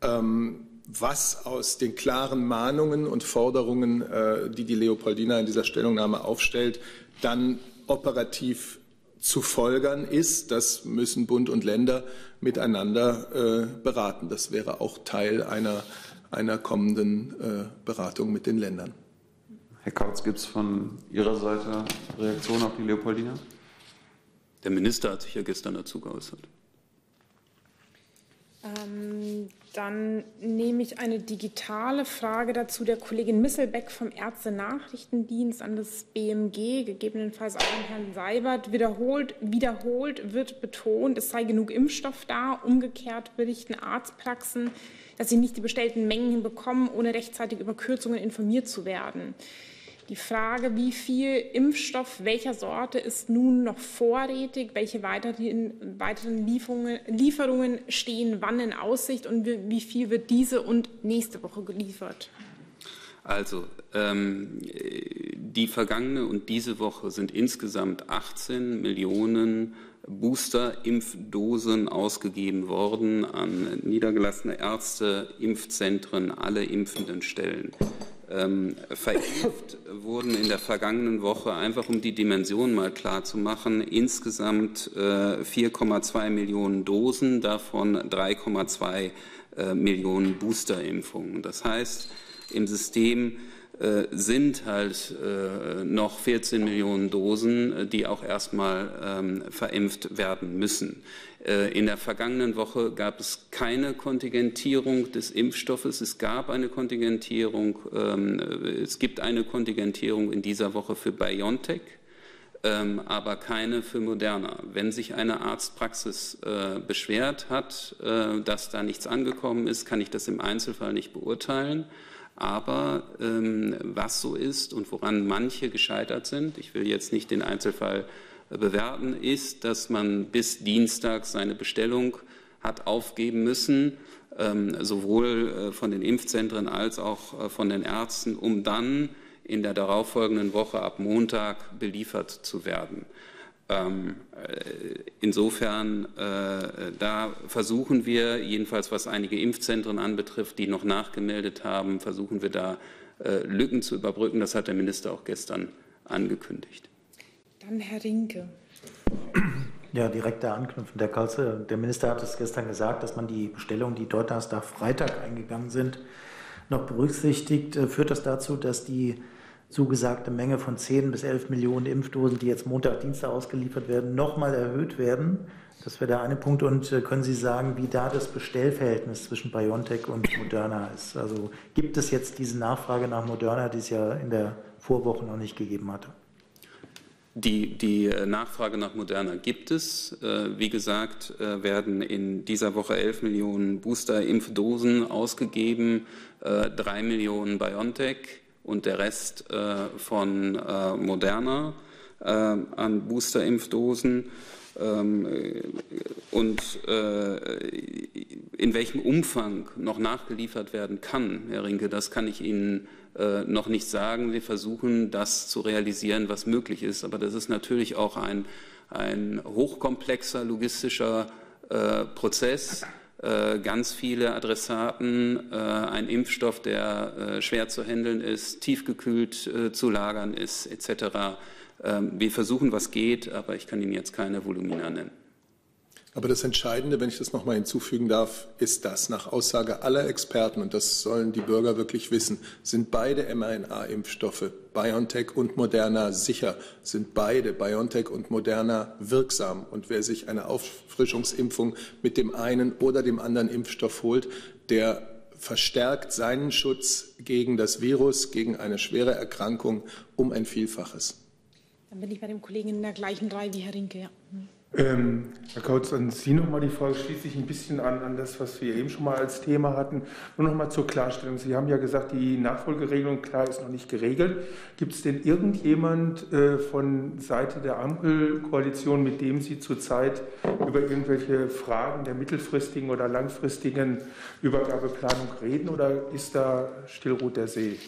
Ähm, was aus den klaren Mahnungen und Forderungen, äh, die die Leopoldina in dieser Stellungnahme aufstellt, dann operativ zu folgern ist, das müssen Bund und Länder miteinander äh, beraten. Das wäre auch Teil einer, einer kommenden äh, Beratung mit den Ländern. Herr Kautz, gibt es von Ihrer Seite Reaktionen auf die Leopoldina? Der Minister hat sich ja gestern dazu geäußert. Ähm, dann nehme ich eine digitale Frage dazu der Kollegin Misselbeck vom Ärzte-Nachrichtendienst an das BMG, gegebenenfalls auch an Herrn Seibert. Wiederholt, wiederholt wird betont, es sei genug Impfstoff da. Umgekehrt berichten Arztpraxen, dass sie nicht die bestellten Mengen hinbekommen, ohne rechtzeitig über Kürzungen informiert zu werden. Die Frage, wie viel Impfstoff welcher Sorte ist nun noch vorrätig, welche weiteren, weiteren Lieferungen, Lieferungen stehen wann in Aussicht und wie viel wird diese und nächste Woche geliefert? Also ähm, die vergangene und diese Woche sind insgesamt 18 Millionen Booster-Impfdosen ausgegeben worden an niedergelassene Ärzte, Impfzentren, alle impfenden Stellen ähm, verimpft wurden in der vergangenen Woche, einfach um die Dimension mal klar zu machen, insgesamt äh, 4,2 Millionen Dosen, davon 3,2 äh, Millionen Boosterimpfungen. Das heißt, im System sind halt äh, noch 14 Millionen Dosen, äh, die auch erstmal ähm, verimpft werden müssen. Äh, in der vergangenen Woche gab es keine Kontingentierung des Impfstoffes. Es gab eine Kontingentierung, ähm, es gibt eine Kontingentierung in dieser Woche für BioNTech, ähm, aber keine für Moderna. Wenn sich eine Arztpraxis äh, beschwert hat, äh, dass da nichts angekommen ist, kann ich das im Einzelfall nicht beurteilen. Aber ähm, was so ist und woran manche gescheitert sind, ich will jetzt nicht den Einzelfall bewerten, ist, dass man bis Dienstag seine Bestellung hat aufgeben müssen, ähm, sowohl äh, von den Impfzentren als auch äh, von den Ärzten, um dann in der darauffolgenden Woche ab Montag beliefert zu werden. Ähm, äh, insofern, äh, da versuchen wir, jedenfalls was einige Impfzentren anbetrifft, die noch nachgemeldet haben, versuchen wir da äh, Lücken zu überbrücken. Das hat der Minister auch gestern angekündigt. Dann Herr Rinke. Ja, direkt da anknüpfen. Der, Kalze, der Minister hat es gestern gesagt, dass man die Bestellungen, die Donnerstag, Freitag eingegangen sind, noch berücksichtigt. Führt das dazu, dass die zugesagte Menge von 10 bis 11 Millionen Impfdosen, die jetzt Montag, Dienstag ausgeliefert werden, nochmal erhöht werden? Das wäre der eine Punkt. Und äh, können Sie sagen, wie da das Bestellverhältnis zwischen BioNTech und Moderna ist? Also gibt es jetzt diese Nachfrage nach Moderna, die es ja in der Vorwoche noch nicht gegeben hatte? Die, die, äh, Nachfrage nach Moderna gibt es. Äh, wie gesagt, werden in dieser Woche 11 Millionen Booster-Impfdosen ausgegeben, 3 Millionen BioNTech und der Rest äh, von äh, Moderna äh, an Boosterimpfdosen. Ähm, und in welchem Umfang noch nachgeliefert werden kann, Herr Rinke, das kann ich Ihnen noch nicht sagen. Wir versuchen, das zu realisieren, was möglich ist. Aber das ist natürlich auch ein, ein hochkomplexer logistischer Prozess ganz viele Adressaten, äh, ein Impfstoff, der äh, schwer zu handeln ist, tiefgekühlt zu lagern ist, etc. Ähm, wir versuchen, was geht, aber ich kann Ihnen jetzt keine Volumina nennen. Aber das Entscheidende, wenn ich das noch mal hinzufügen darf, ist das. Nach Aussage aller Experten, und das sollen die Bürger wirklich wissen, sind beide mRNA-Impfstoffe, BioNTech und Moderna, sicher, sind beide, BioNTech und Moderna, wirksam. Und wer sich eine Auffrischungsimpfung mit dem einen oder dem anderen Impfstoff holt, der verstärkt seinen Schutz gegen das Virus, gegen eine schwere Erkrankung um ein Vielfaches. Dann bin ich bei dem Kollegen in der gleichen Reihe wie Herr Rinke. Ja. Hm. Ähm, Herr Kautz, an Sie nochmal die Frage, schließt sich ein bisschen an, an das, was wir eben schon mal als Thema hatten. Nur nochmal zur Klarstellung. Sie haben ja gesagt, die Nachfolgeregelung, klar, ist noch nicht geregelt. Gibt es denn irgendjemand äh, von Seite der Ampelkoalition, mit dem Sie zurzeit über irgendwelche Fragen der mittelfristigen oder langfristigen Übergabeplanung reden oder ist da Stillruht der See?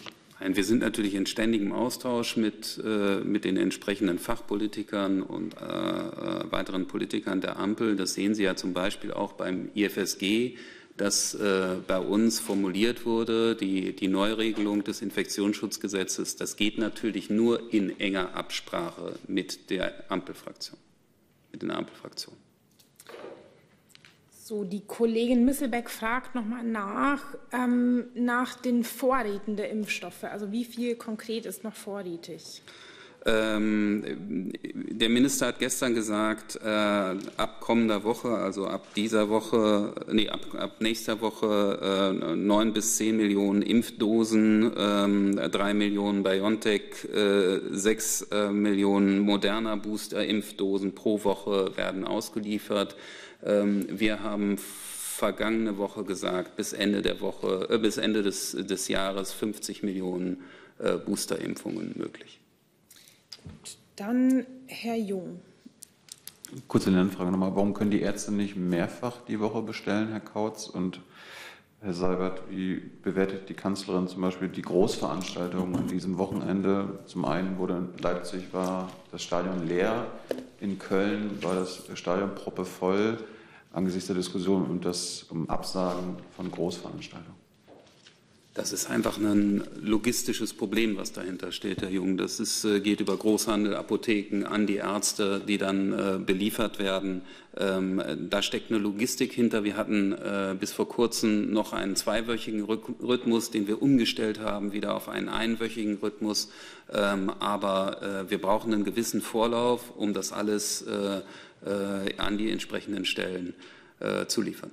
Nein, wir sind natürlich in ständigem Austausch mit, äh, mit den entsprechenden Fachpolitikern und äh, äh weiteren Politikern der Ampel. Das sehen Sie ja zum Beispiel auch beim IFSG, das äh, bei uns formuliert wurde, die, die Neuregelung des Infektionsschutzgesetzes. Das geht natürlich nur in enger Absprache mit der Ampelfraktion, mit den Ampelfraktionen. So, die Kollegin Misselbeck fragt nochmal nach, ähm, nach den Vorräten der Impfstoffe. Also wie viel konkret ist noch vorrätig? Ähm, der Minister hat gestern gesagt, äh, ab kommender Woche, also ab dieser Woche, nee, ab, ab nächster Woche äh, 9 bis 10 Millionen Impfdosen, äh, 3 Millionen BioNTech, äh, 6 äh, Millionen Moderna Booster-Impfdosen pro Woche werden ausgeliefert. Ähm, wir haben vergangene Woche gesagt, bis Ende der Woche, äh, bis Ende des, des Jahres 50 Millionen äh, Boosterimpfungen möglich. Dann Herr Jung. Kurze Lernfrage nochmal. Warum können die Ärzte nicht mehrfach die Woche bestellen, Herr Kautz? Und Herr Seibert, wie bewertet die Kanzlerin zum Beispiel die Großveranstaltungen an diesem Wochenende? Zum einen wurde in Leipzig war das Stadion leer, in Köln war das Stadion proppevoll angesichts der Diskussion um das um Absagen von Großveranstaltungen. Das ist einfach ein logistisches Problem, was dahinter steht, Herr Jung. Das ist, äh, geht über Großhandel, Apotheken an die Ärzte, die dann äh, beliefert werden. Ähm, da steckt eine Logistik hinter. Wir hatten äh, bis vor kurzem noch einen zweiwöchigen Rhythmus, den wir umgestellt haben, wieder auf einen einwöchigen Rhythmus. Ähm, aber wir brauchen einen gewissen Vorlauf, um das alles an die entsprechenden Stellen zu liefern.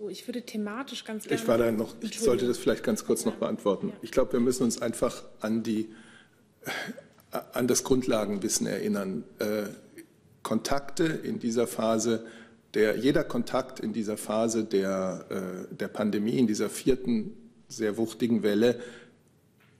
So, ich würde thematisch ganz gerne. Ich war da noch, ich sollte das vielleicht ganz kurz noch beantworten. Ja. Ich glaube, wir müssen uns einfach an die, äh, an das Grundlagenwissen erinnern. Äh, Kontakte in dieser Phase, der, jeder Kontakt in dieser Phase der, äh, der Pandemie, in dieser vierten sehr wuchtigen Welle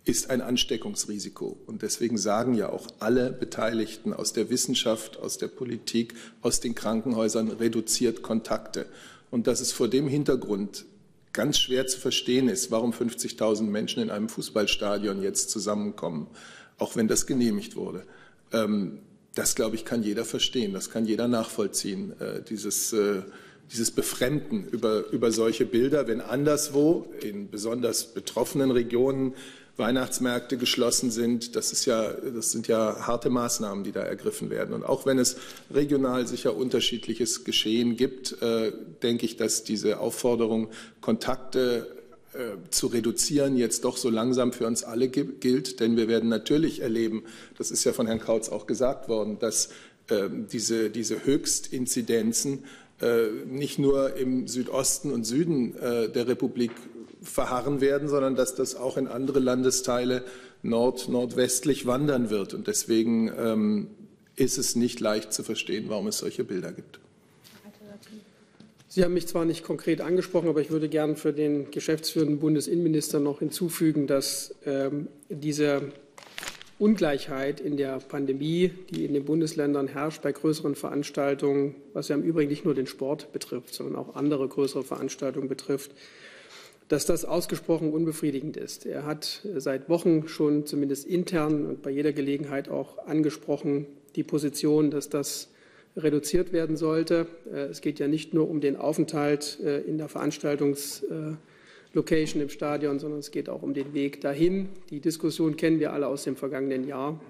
ist ein Ansteckungsrisiko. Und deswegen sagen ja auch alle Beteiligten aus der Wissenschaft, aus der Politik, aus den Krankenhäusern, reduziert Kontakte. Und dass es vor dem Hintergrund ganz schwer zu verstehen ist, warum 50.000 Menschen in einem Fußballstadion jetzt zusammenkommen, auch wenn das genehmigt wurde. Ähm, das, glaube ich, kann jeder verstehen, das kann jeder nachvollziehen, äh, dieses, äh, dieses Befremden über, über solche Bilder, wenn anderswo in besonders betroffenen Regionen Weihnachtsmärkte geschlossen sind. Das, ist ja, das sind ja harte Maßnahmen, die da ergriffen werden. Und auch wenn es regional sicher unterschiedliches Geschehen gibt, äh, denke ich, dass diese Aufforderung, Kontakte äh, zu reduzieren, jetzt doch so langsam für uns alle gilt. Denn wir werden natürlich erleben, das ist ja von Herrn Kautz auch gesagt worden, dass äh, diese, diese Höchstinzidenzen äh, nicht nur im Südosten und Süden äh, der Republik verharren werden, sondern dass das auch in andere Landesteile nord nordwestlich wandern wird. Und deswegen ähm, ist es nicht leicht zu verstehen, warum es solche Bilder gibt. Sie haben mich zwar nicht konkret angesprochen, aber ich würde gern für den geschäftsführenden Bundesinnenminister noch hinzufügen, dass ähm, diese Ungleichheit in der Pandemie, die in den Bundesländern herrscht bei größeren Veranstaltungen, was ja im Übrigen nicht nur den Sport betrifft, sondern auch andere größere Veranstaltungen betrifft, dass das ausgesprochen unbefriedigend ist. Er hat seit Wochen schon zumindest intern und bei jeder Gelegenheit auch angesprochen die Position, dass das reduziert werden sollte. Äh, es geht ja nicht nur um den Aufenthalt äh, in der Veranstaltungslocation im Stadion, sondern es geht auch um den Weg dahin. Die Diskussion kennen wir alle aus dem vergangenen Jahr.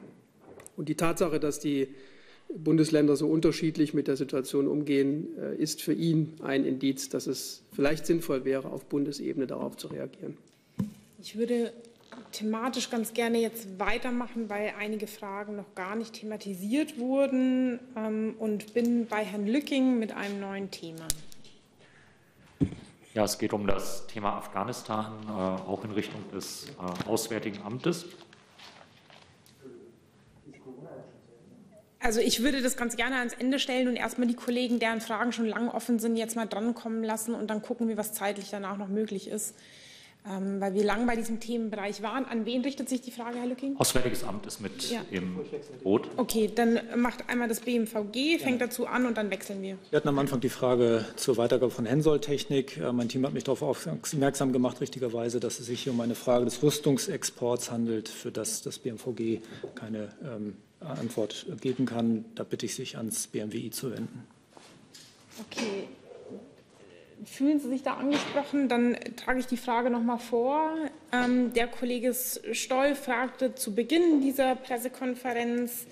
Und die Tatsache, dass die Bundesländer so unterschiedlich mit der Situation umgehen, äh, ist für ihn ein Indiz, dass es vielleicht sinnvoll wäre, auf Bundesebene darauf zu reagieren. Ich würde thematisch ganz gerne jetzt weitermachen, weil einige Fragen noch gar nicht thematisiert wurden ähm, und bin bei Herrn Lücking mit einem neuen Thema. Ja, es geht um das Thema Afghanistan, äh, auch in Richtung des äh, Auswärtigen Amtes. Also ich würde das ganz gerne ans Ende stellen und erstmal die Kollegen, deren Fragen schon lange offen sind, jetzt mal drankommen lassen und dann gucken wir, was zeitlich danach noch möglich ist. Ähm, weil wir lang bei diesem Themenbereich waren. An wen richtet sich die Frage, Herr Lücking? Auswärtiges Amt ist mit ja. im Boot. Okay, dann macht einmal das BMVG, fängt ja. dazu an und dann wechseln wir. Wir hatten am Anfang die Frage zur Weitergabe von Hensoldt-Technik. Äh, mein Team hat mich darauf aufmerksam gemacht, richtigerweise, dass es sich hier um eine Frage des Rüstungsexports handelt, für das das BMVG keine ähm, Antwort geben kann. Da bitte ich sich ans BMWI zu wenden. Okay. Fühlen Sie sich da angesprochen? Dann trage ich die Frage noch mal vor. Ähm, der Kollege Stoll fragte zu Beginn dieser Pressekonferenz,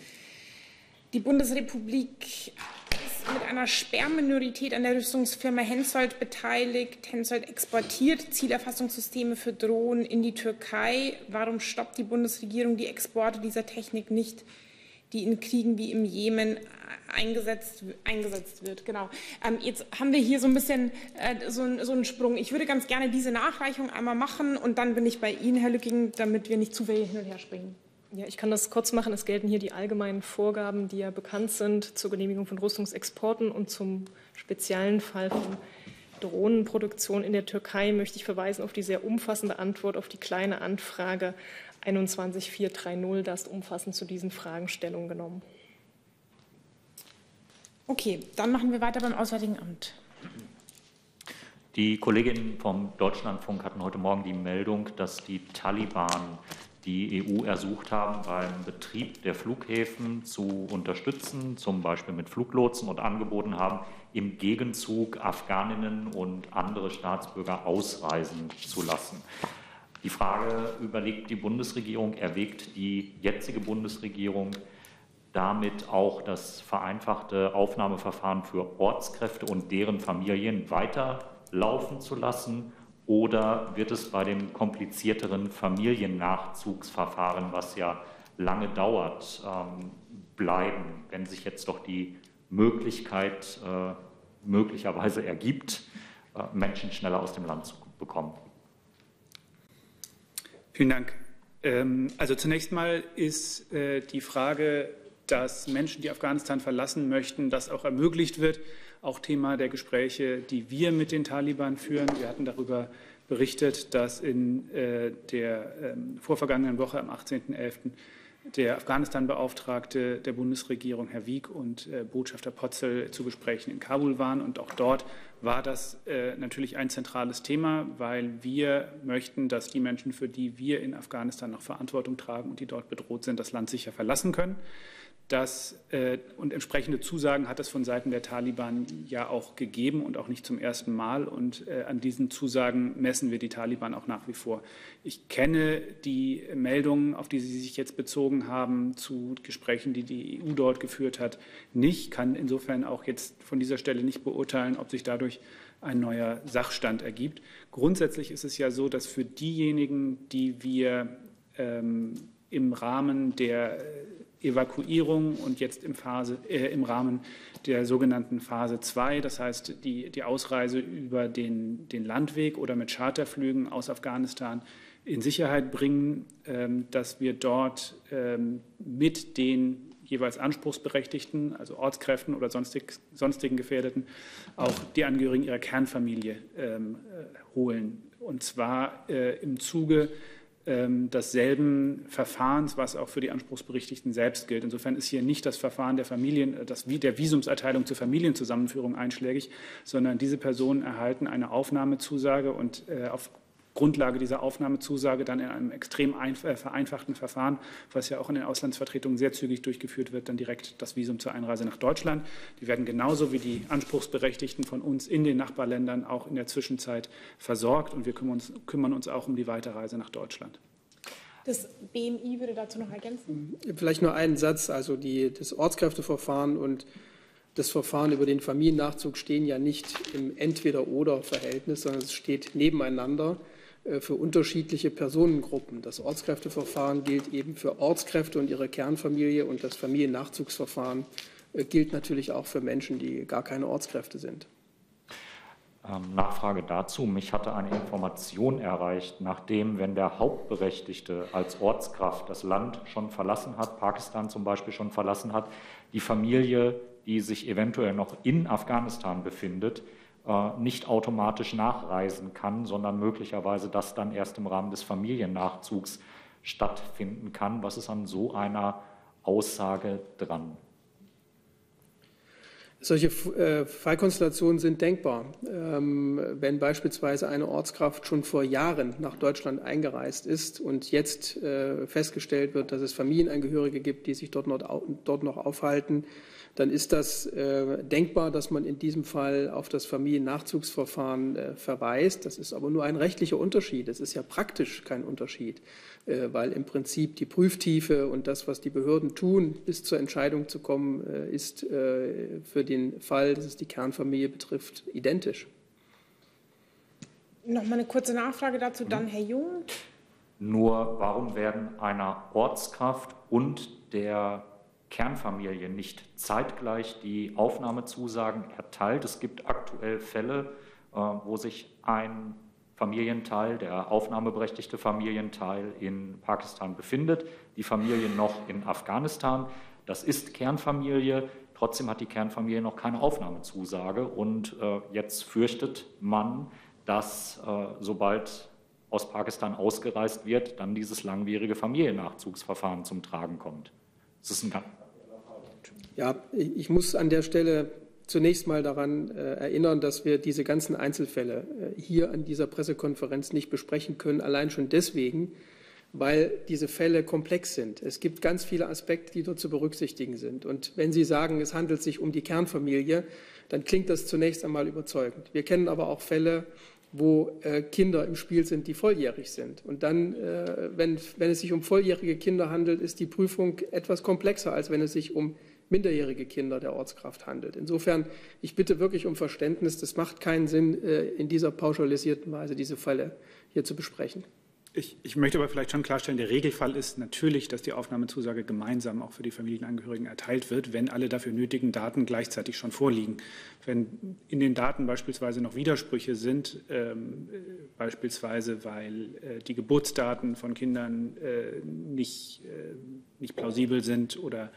die Bundesrepublik ist mit einer Sperrminorität an der Rüstungsfirma Hensoldt beteiligt. Hensoldt exportiert Zielerfassungssysteme für Drohnen in die Türkei. Warum stoppt die Bundesregierung die Exporte dieser Technik nicht die in Kriegen wie im Jemen eingesetzt, eingesetzt wird. Genau. Ähm, jetzt haben wir hier so ein bisschen äh, so, so, einen Sprung. Ich würde ganz gerne diese Nachreichung einmal machen und dann bin ich bei Ihnen, Herr Lücking, damit wir nicht zu viel hin und her springen. Ja, ich kann das kurz machen. Es gelten hier die allgemeinen Vorgaben, die ja bekannt sind zur Genehmigung von Rüstungsexporten und zum speziellen Fall von Drohnenproduktion in der Türkei möchte ich verweisen auf die sehr umfassende Antwort auf die kleine Anfrage 21430. Da ist umfassend zu diesen Fragen Stellung genommen. Okay, dann machen wir weiter beim Auswärtigen Amt. Die Kolleginnen vom Deutschlandfunk hatten heute Morgen die Meldung, dass die Taliban die EU ersucht haben, beim Betrieb der Flughäfen zu unterstützen, zum Beispiel mit Fluglotsen und angeboten haben, im Gegenzug Afghaninnen und andere Staatsbürger ausreisen zu lassen. Die Frage überlegt die Bundesregierung, erwägt die jetzige Bundesregierung damit auch das vereinfachte Aufnahmeverfahren für Ortskräfte und deren Familien weiterlaufen zu lassen? Oder wird es bei dem komplizierteren Familiennachzugsverfahren, was ja lange dauert, ähm, bleiben, wenn sich jetzt doch die Möglichkeit äh, möglicherweise ergibt, äh, Menschen schneller aus dem Land zu bekommen? Vielen Dank. Ähm, also zunächst mal ist äh, die Frage dass Menschen, die Afghanistan verlassen möchten, das auch ermöglicht wird. Auch Thema der Gespräche, die wir mit den Taliban führen. Wir hatten darüber berichtet, dass in äh, der ähm, vorvergangenen Woche am 18.11. der Afghanistan-Beauftragte der Bundesregierung, Herr Wieck, und äh, Botschafter Potzel zu Gesprächen in Kabul waren. Und auch dort war das äh, natürlich ein zentrales Thema, weil wir möchten, dass die Menschen, für die wir in Afghanistan noch Verantwortung tragen und die dort bedroht sind, das Land sicher verlassen können dass, äh, und entsprechende Zusagen hat es von Seiten der Taliban ja auch gegeben und auch nicht zum ersten Mal. Und äh, an diesen Zusagen messen wir die Taliban auch nach wie vor. Ich kenne die Meldungen, auf die Sie sich jetzt bezogen haben, zu Gesprächen, die die EU dort geführt hat, nicht, kann insofern auch jetzt von dieser Stelle nicht beurteilen, ob sich dadurch ein neuer Sachstand ergibt. Grundsätzlich ist es ja so, dass für diejenigen, die wir ähm, im Rahmen der Evakuierung und jetzt im, Phase, äh, im Rahmen der sogenannten Phase 2, das heißt die, die Ausreise über den, den Landweg oder mit Charterflügen aus Afghanistan in Sicherheit bringen, ähm, dass wir dort ähm, mit den jeweils Anspruchsberechtigten, also Ortskräften oder sonstig, sonstigen Gefährdeten, auch die Angehörigen ihrer Kernfamilie ähm, äh, holen. Und zwar äh, im Zuge ähm, desselben Verfahrens, was auch für die Anspruchsberechtigten selbst gilt. Insofern ist hier nicht das Verfahren der Familien, äh, das der Visumserteilung zur Familienzusammenführung einschlägig, sondern diese Personen erhalten eine Aufnahmezusage und äh, auf Grundlage dieser Aufnahmezusage dann in einem extrem äh, vereinfachten Verfahren, was ja auch in den Auslandsvertretungen sehr zügig durchgeführt wird, dann direkt das Visum zur Einreise nach Deutschland. Die werden genauso wie die Anspruchsberechtigten von uns in den Nachbarländern auch in der Zwischenzeit versorgt und wir kümmern uns, kümmern uns auch um die Weiterreise nach Deutschland. Das BMI würde dazu noch ergänzen. Vielleicht nur einen Satz. Also die, das Ortskräfteverfahren und das Verfahren über den Familiennachzug stehen ja nicht im Entweder-Oder-Verhältnis, sondern es steht nebeneinander. Äh, für unterschiedliche Personengruppen. Das Ortskräfteverfahren gilt eben für Ortskräfte und ihre Kernfamilie und das Familiennachzugsverfahren äh, gilt natürlich auch für Menschen, die gar keine Ortskräfte sind. Ähm, Nachfrage dazu. Mich hatte eine Information erreicht, nachdem, wenn der Hauptberechtigte als Ortskraft das Land schon verlassen hat, Pakistan zum Beispiel schon verlassen hat, die Familie, die sich eventuell noch in Afghanistan befindet, nicht automatisch nachreisen kann, sondern möglicherweise das dann erst im Rahmen des Familiennachzugs stattfinden kann. Was ist an so einer Aussage dran? Solche äh, Fallkonstellationen sind denkbar. Ähm, wenn beispielsweise eine Ortskraft schon vor Jahren nach Deutschland eingereist ist und jetzt äh, festgestellt wird, dass es Familienangehörige gibt, die sich dort noch aufhalten, dann ist das äh, denkbar, dass man in diesem Fall auf das Familiennachzugsverfahren äh, verweist. Das ist aber nur ein rechtlicher Unterschied. Es ist ja praktisch kein Unterschied, äh, weil im Prinzip die Prüftiefe und das, was die Behörden tun, bis zur Entscheidung zu kommen, äh, ist äh, für den Fall, dass es die Kernfamilie betrifft, identisch. Noch mal eine kurze Nachfrage dazu, dann Herr Jung. Nur warum werden einer Ortskraft und der Kernfamilie nicht zeitgleich die Aufnahmezusagen erteilt. Es gibt aktuell Fälle, äh, wo sich ein Familienteil, der aufnahmeberechtigte Familienteil in Pakistan befindet, die Familie noch in Afghanistan. Das ist Kernfamilie. Trotzdem hat die Kernfamilie noch keine Aufnahmezusage. Und äh, jetzt fürchtet man, dass äh, sobald aus Pakistan ausgereist wird, dann dieses langwierige Familiennachzugsverfahren zum Tragen kommt. Das ist ein ja, ich muss an der Stelle zunächst mal daran äh, erinnern, dass wir diese ganzen Einzelfälle äh, hier an dieser Pressekonferenz nicht besprechen können, allein schon deswegen, weil diese Fälle komplex sind. Es gibt ganz viele Aspekte, die dort zu berücksichtigen sind. Und wenn Sie sagen, es handelt sich um die Kernfamilie, dann klingt das zunächst einmal überzeugend. Wir kennen aber auch Fälle, wo äh, Kinder im Spiel sind, die volljährig sind. Und dann, äh, wenn, wenn es sich um volljährige Kinder handelt, ist die Prüfung etwas komplexer, als wenn es sich um minderjährige Kinder der Ortskraft handelt. Insofern, ich bitte wirklich um Verständnis. Das macht keinen Sinn, äh, in dieser pauschalisierten Weise diese Fälle hier zu besprechen. Ich, ich, möchte aber vielleicht schon klarstellen, der Regelfall ist natürlich, dass die Aufnahmezusage gemeinsam auch für die Familienangehörigen erteilt wird, wenn alle dafür nötigen Daten gleichzeitig schon vorliegen. Wenn in den Daten beispielsweise noch Widersprüche sind, ähm, beispielsweise weil äh, die Geburtsdaten von Kindern äh, nicht, äh, nicht plausibel sind oder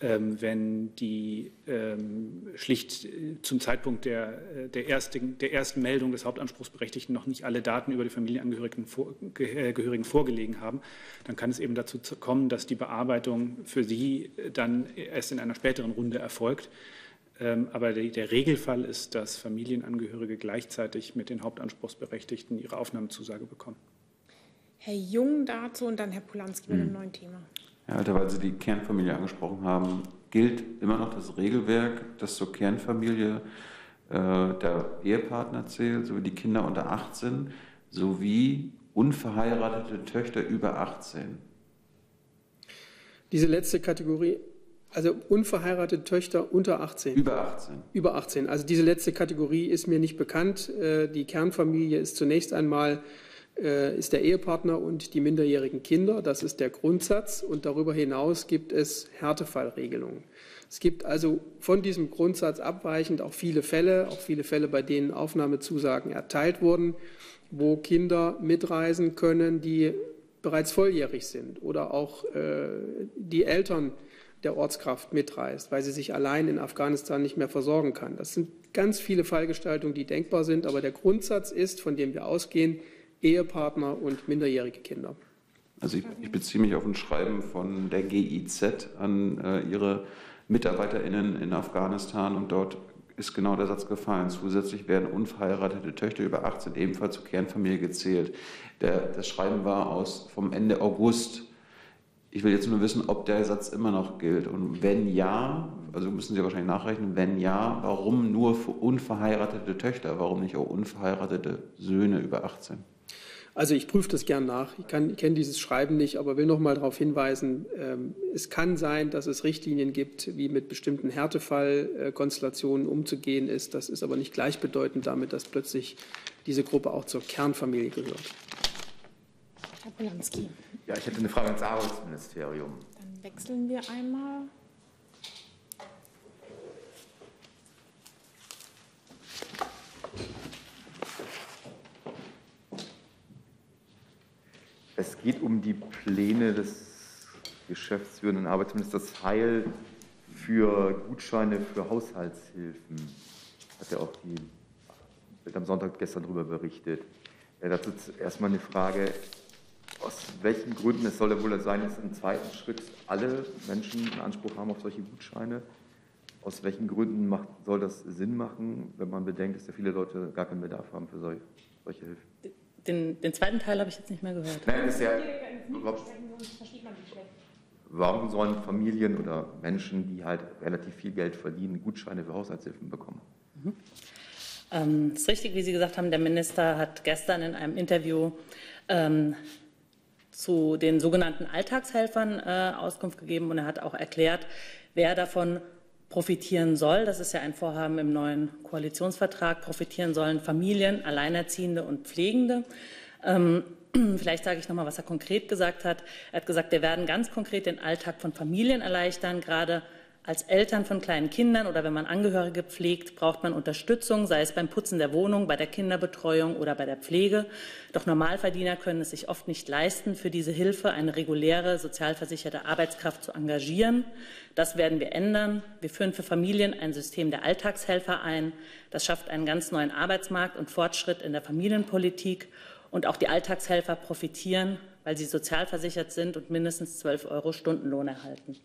wenn die ähm, schlicht äh, zum Zeitpunkt der, äh, der, ersten, der ersten Meldung des Hauptanspruchsberechtigten noch nicht alle Daten über die Familienangehörigen vor, Gehörigen vorgelegen haben, dann kann es eben dazu kommen, dass die Bearbeitung für sie dann erst in einer späteren Runde erfolgt. Ähm, aber der Regelfall ist, dass Familienangehörige gleichzeitig mit den Hauptanspruchsberechtigten ihre Aufnahmezusage bekommen. Herr Jung dazu und dann Herr Polanski mit dem hm. neuen Thema. Ja, Alter, weil Sie die Kernfamilie angesprochen haben, gilt immer noch das Regelwerk, das zur Kernfamilie äh, der Ehepartner zählt, sowie die Kinder unter 18 sowie unverheiratete Töchter über 18. Diese letzte Kategorie, also unverheiratete Töchter unter 18. Über 18. Über 18. Also diese letzte Kategorie ist mir nicht bekannt. Äh, die Kernfamilie ist zunächst einmal ist der Ehepartner und die minderjährigen Kinder. Das ist der Grundsatz. Und darüber hinaus gibt es Härtefallregelungen. Es gibt also von diesem Grundsatz abweichend auch viele Fälle, auch viele Fälle, bei denen Aufnahmezusagen erteilt wurden, wo Kinder mitreisen können, die bereits volljährig sind oder auch äh, die Eltern der Ortskraft mitreist, weil sie sich allein in Afghanistan nicht mehr versorgen kann. Das sind ganz viele Fallgestaltungen, die denkbar sind, aber der Grundsatz ist, von dem wir ausgehen, Ehepartner und minderjährige Kinder. Also ich, ich beziehe mich auf ein Schreiben von der GIZ an äh, ihre MitarbeiterInnen in Afghanistan und dort ist genau der Satz gefallen. Zusätzlich werden unverheiratete Töchter über 18 ebenfalls zur Kernfamilie gezählt. Der, das Schreiben war aus vom Ende August. Ich will jetzt nur wissen, ob der Satz immer noch gilt. Und wenn ja, also müssen Sie wahrscheinlich nachrechnen, wenn ja, warum nur für unverheiratete Töchter? Warum nicht auch unverheiratete Söhne über 18? Also ich prüfe das gern nach. Ich, ich kenne dieses Schreiben nicht, aber will noch mal darauf hinweisen, ähm, es kann sein, dass es Richtlinien gibt, wie mit bestimmten Härtefallkonstellationen umzugehen ist. Das ist aber nicht gleichbedeutend damit, dass plötzlich diese Gruppe auch zur Kernfamilie gehört. Herr Polanski. Ja, ich hätte eine Frage ans Arbeitsministerium. Dann wechseln wir einmal. Es geht um die Pläne des geschäftsführenden Arbeitsministers Heil für Gutscheine für Haushaltshilfen. Hat ja auch die Bild am Sonntag gestern darüber berichtet. Ja, dazu erstmal eine Frage. Aus welchen Gründen es soll ja wohl sein, dass im zweiten Schritt alle Menschen einen Anspruch haben auf solche Gutscheine? Aus welchen Gründen macht, soll das Sinn machen, wenn man bedenkt, dass ja viele Leute gar keinen Bedarf haben für solche, solche Hilfen? Den, den zweiten Teil habe ich jetzt nicht mehr gehört. Nein, ist ja, warum sollen Familien oder Menschen, die halt relativ viel Geld verdienen, Gutscheine für Haushaltshilfen bekommen? Mhm. Ähm, ist richtig, wie Sie gesagt haben, der Minister hat gestern in einem Interview ähm, zu den sogenannten Alltagshelfern äh, Auskunft gegeben und er hat auch erklärt, wer davon profitieren soll. Das ist ja ein Vorhaben im neuen Koalitionsvertrag. Profitieren sollen Familien, Alleinerziehende und Pflegende. Ähm, vielleicht sage ich noch mal, was er konkret gesagt hat. Er hat gesagt, wir werden ganz konkret den Alltag von Familien erleichtern, gerade als Eltern von kleinen Kindern oder wenn man Angehörige pflegt, braucht man Unterstützung, sei es beim Putzen der Wohnung, bei der Kinderbetreuung oder bei der Pflege. Doch Normalverdiener können es sich oft nicht leisten, für diese Hilfe eine reguläre sozialversicherte Arbeitskraft zu engagieren. Das werden wir ändern. Wir führen für Familien ein System der Alltagshelfer ein. Das schafft einen ganz neuen Arbeitsmarkt und Fortschritt in der Familienpolitik. Und auch die Alltagshelfer profitieren, weil sie sozialversichert sind und mindestens 12 Euro Stundenlohn erhalten.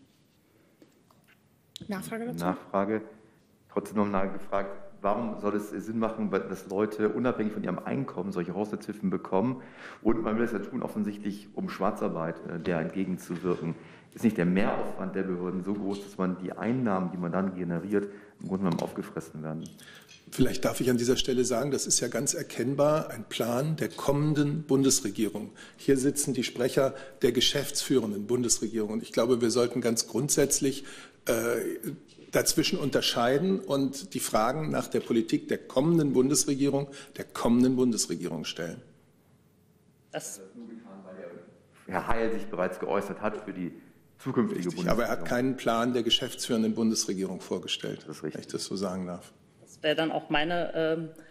Nachfrage dazu? Nachfrage. Trotzdem noch mal gefragt, warum soll es Sinn machen, dass Leute unabhängig von ihrem Einkommen solche Haushaltshilfen bekommen? Und man will es ja tun, offensichtlich, um Schwarzarbeit äh, der entgegenzuwirken. Ist nicht der Mehraufwand der Behörden so groß, dass man die Einnahmen, die man dann generiert, im Grunde genommen aufgefressen werden? Vielleicht darf ich an dieser Stelle sagen, das ist ja ganz erkennbar ein Plan der kommenden Bundesregierung. Hier sitzen die Sprecher der geschäftsführenden Bundesregierung. Und ich glaube, wir sollten ganz grundsätzlich dazwischen unterscheiden und die Fragen nach der Politik der kommenden Bundesregierung der kommenden Bundesregierung stellen. Das Herr Heil sich bereits geäußert hat für die zukünftige richtig, Bundesregierung. Aber er hat keinen Plan der geschäftsführenden Bundesregierung vorgestellt, das wenn ich das so sagen darf. Das wäre dann auch meine äh,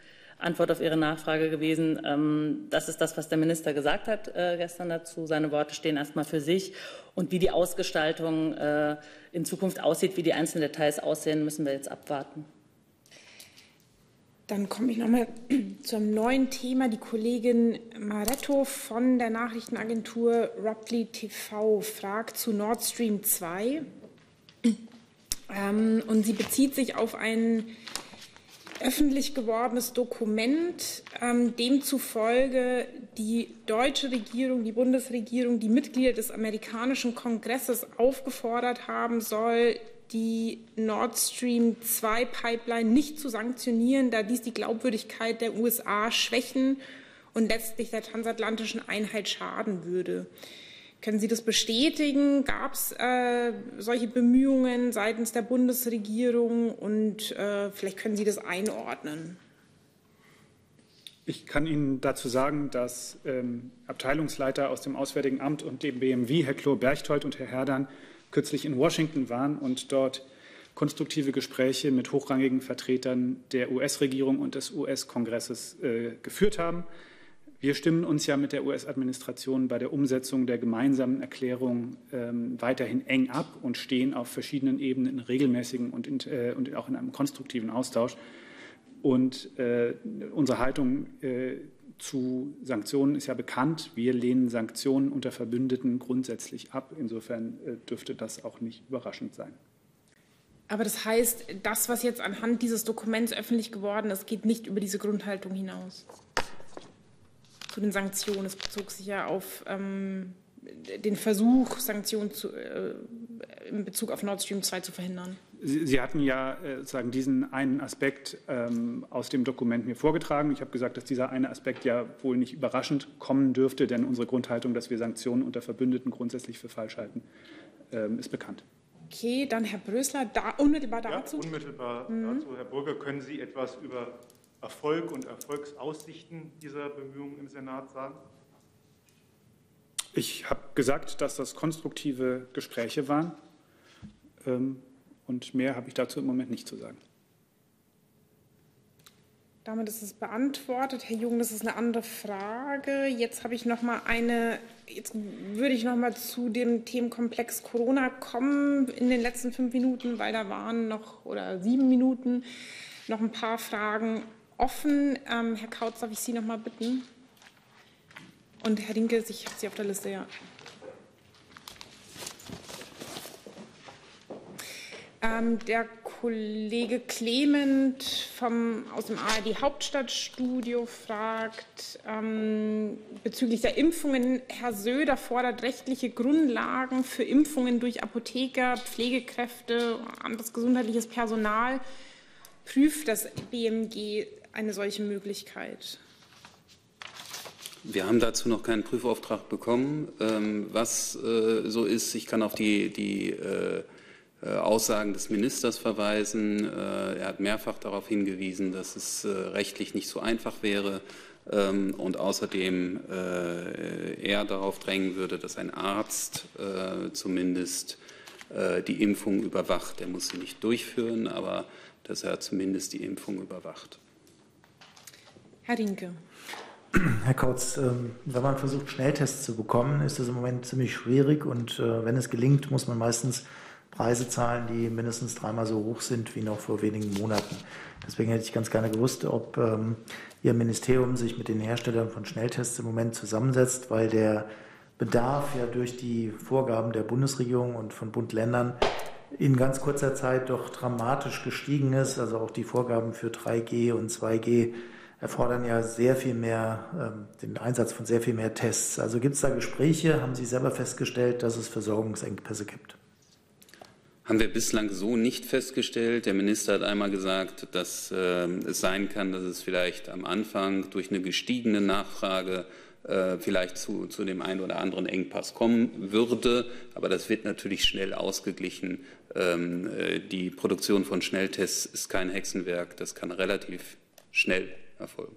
Antwort auf Ihre Nachfrage gewesen. Ähm, das ist das, was der Minister gesagt hat äh, gestern dazu. Seine Worte stehen erstmal für sich. Und wie die Ausgestaltung äh, in Zukunft aussieht, wie die einzelnen Details aussehen, müssen wir jetzt abwarten. Dann komme ich noch mal zu einem neuen Thema. Die Kollegin Maretto von der Nachrichtenagentur Robley TV fragt zu Nord Stream 2. Ähm, und sie bezieht sich auf ein öffentlich gewordenes Dokument, ähm, demzufolge die deutsche Regierung, die Bundesregierung, die Mitglieder des amerikanischen Kongresses aufgefordert haben soll, die Nord Stream 2 Pipeline nicht zu sanktionieren, da dies die Glaubwürdigkeit der USA schwächen und letztlich der transatlantischen Einheit schaden würde. Können Sie das bestätigen? Gab es äh, solche Bemühungen seitens der Bundesregierung und äh, vielleicht können Sie das einordnen? Ich kann Ihnen dazu sagen, dass ähm, Abteilungsleiter aus dem Auswärtigen Amt und dem BMW, Herr Klo Berchtold und Herr Herdan, kürzlich in Washington waren und dort konstruktive Gespräche mit hochrangigen Vertretern der US-Regierung und des US-Kongresses äh, geführt haben. Wir stimmen uns ja mit der US-Administration bei der Umsetzung der gemeinsamen Erklärung ähm, weiterhin eng ab und stehen auf verschiedenen Ebenen in regelmäßigen und, in, äh, und auch in einem konstruktiven Austausch. Und äh, unsere Haltung äh, zu Sanktionen ist ja bekannt. Wir lehnen Sanktionen unter Verbündeten grundsätzlich ab. Insofern äh, dürfte das auch nicht überraschend sein. Aber das heißt, das, was jetzt anhand dieses Dokuments öffentlich geworden ist, geht nicht über diese Grundhaltung hinaus zu den Sanktionen. Es bezog sich ja auf ähm, den Versuch, Sanktionen zu, äh, in Bezug auf Nord Stream 2 zu verhindern. Sie, Sie hatten ja äh, sagen, diesen einen Aspekt ähm, aus dem Dokument mir vorgetragen. Ich habe gesagt, dass dieser eine Aspekt ja wohl nicht überraschend kommen dürfte, denn unsere Grundhaltung, dass wir Sanktionen unter Verbündeten grundsätzlich für falsch halten, ähm, ist bekannt. Okay, dann Herr Brösler, da, unmittelbar dazu. Ja, unmittelbar mhm. dazu. Herr Burger, können Sie etwas über Erfolg und Erfolgsaussichten dieser Bemühungen im Senat sagen? Ich habe gesagt, dass das konstruktive Gespräche waren. Ähm, und mehr habe ich dazu im Moment nicht zu sagen. Damit ist es beantwortet. Herr Jung, das ist eine andere Frage. Jetzt habe ich noch mal eine, jetzt würde ich noch mal zu dem Themenkomplex Corona kommen in den letzten fünf Minuten, weil da waren noch oder sieben Minuten noch ein paar Fragen offen. Ähm, Herr Kautz, darf ich Sie noch mal bitten? Und Herr Dinke, ich habe Sie auf der Liste, ja. Ähm, der Kollege Clement vom, aus dem ARD Hauptstadtstudio fragt ähm, bezüglich der Impfungen. Herr Söder fordert rechtliche Grundlagen für Impfungen durch Apotheker, Pflegekräfte, anderes gesundheitliches Personal. Prüft das BMG eine solche Möglichkeit? Wir haben dazu noch keinen Prüfauftrag bekommen. Ähm, was äh, so ist, ich kann auf die, die äh, äh, Aussagen des Ministers verweisen. Er hat mehrfach darauf hingewiesen, dass es rechtlich nicht so einfach wäre ähm, und außerdem er darauf drängen würde, dass ein Arzt zumindest die Impfung überwacht. Er muss sie nicht durchführen, aber dass er zumindest die Impfung überwacht. Herr Rinke. Herr Kautz, ähm, wenn man versucht, Schnelltests zu bekommen, ist das im Moment ziemlich schwierig und äh, wenn es gelingt, muss man meistens Preise zahlen, die mindestens dreimal so hoch sind wie noch vor wenigen Monaten. Deswegen hätte ich ganz gerne gewusst, ob ähm, Ihr Ministerium sich mit den Herstellern von Schnelltests im Moment zusammensetzt, weil der Bedarf ja durch die Vorgaben der Bundesregierung und von Bund-Ländern in ganz kurzer Zeit doch dramatisch gestiegen ist. Also auch die Vorgaben für 3G und 2G erfordern ja sehr viel mehr, ähm, den Einsatz von sehr viel mehr Tests. Also gibt es da Gespräche? Haben Sie selber festgestellt, dass es Versorgungsengpässe gibt? Haben wir bislang so nicht festgestellt. Der Minister hat einmal gesagt, dass äh, es sein kann, dass es vielleicht am Anfang durch eine gestiegene Nachfrage äh, vielleicht zu, zu dem einen oder anderen Engpass kommen würde. Aber das wird natürlich schnell ausgeglichen. Ähm, äh, die Produktion von Schnelltests ist kein Hexenwerk. Das kann relativ schnell erfolgen.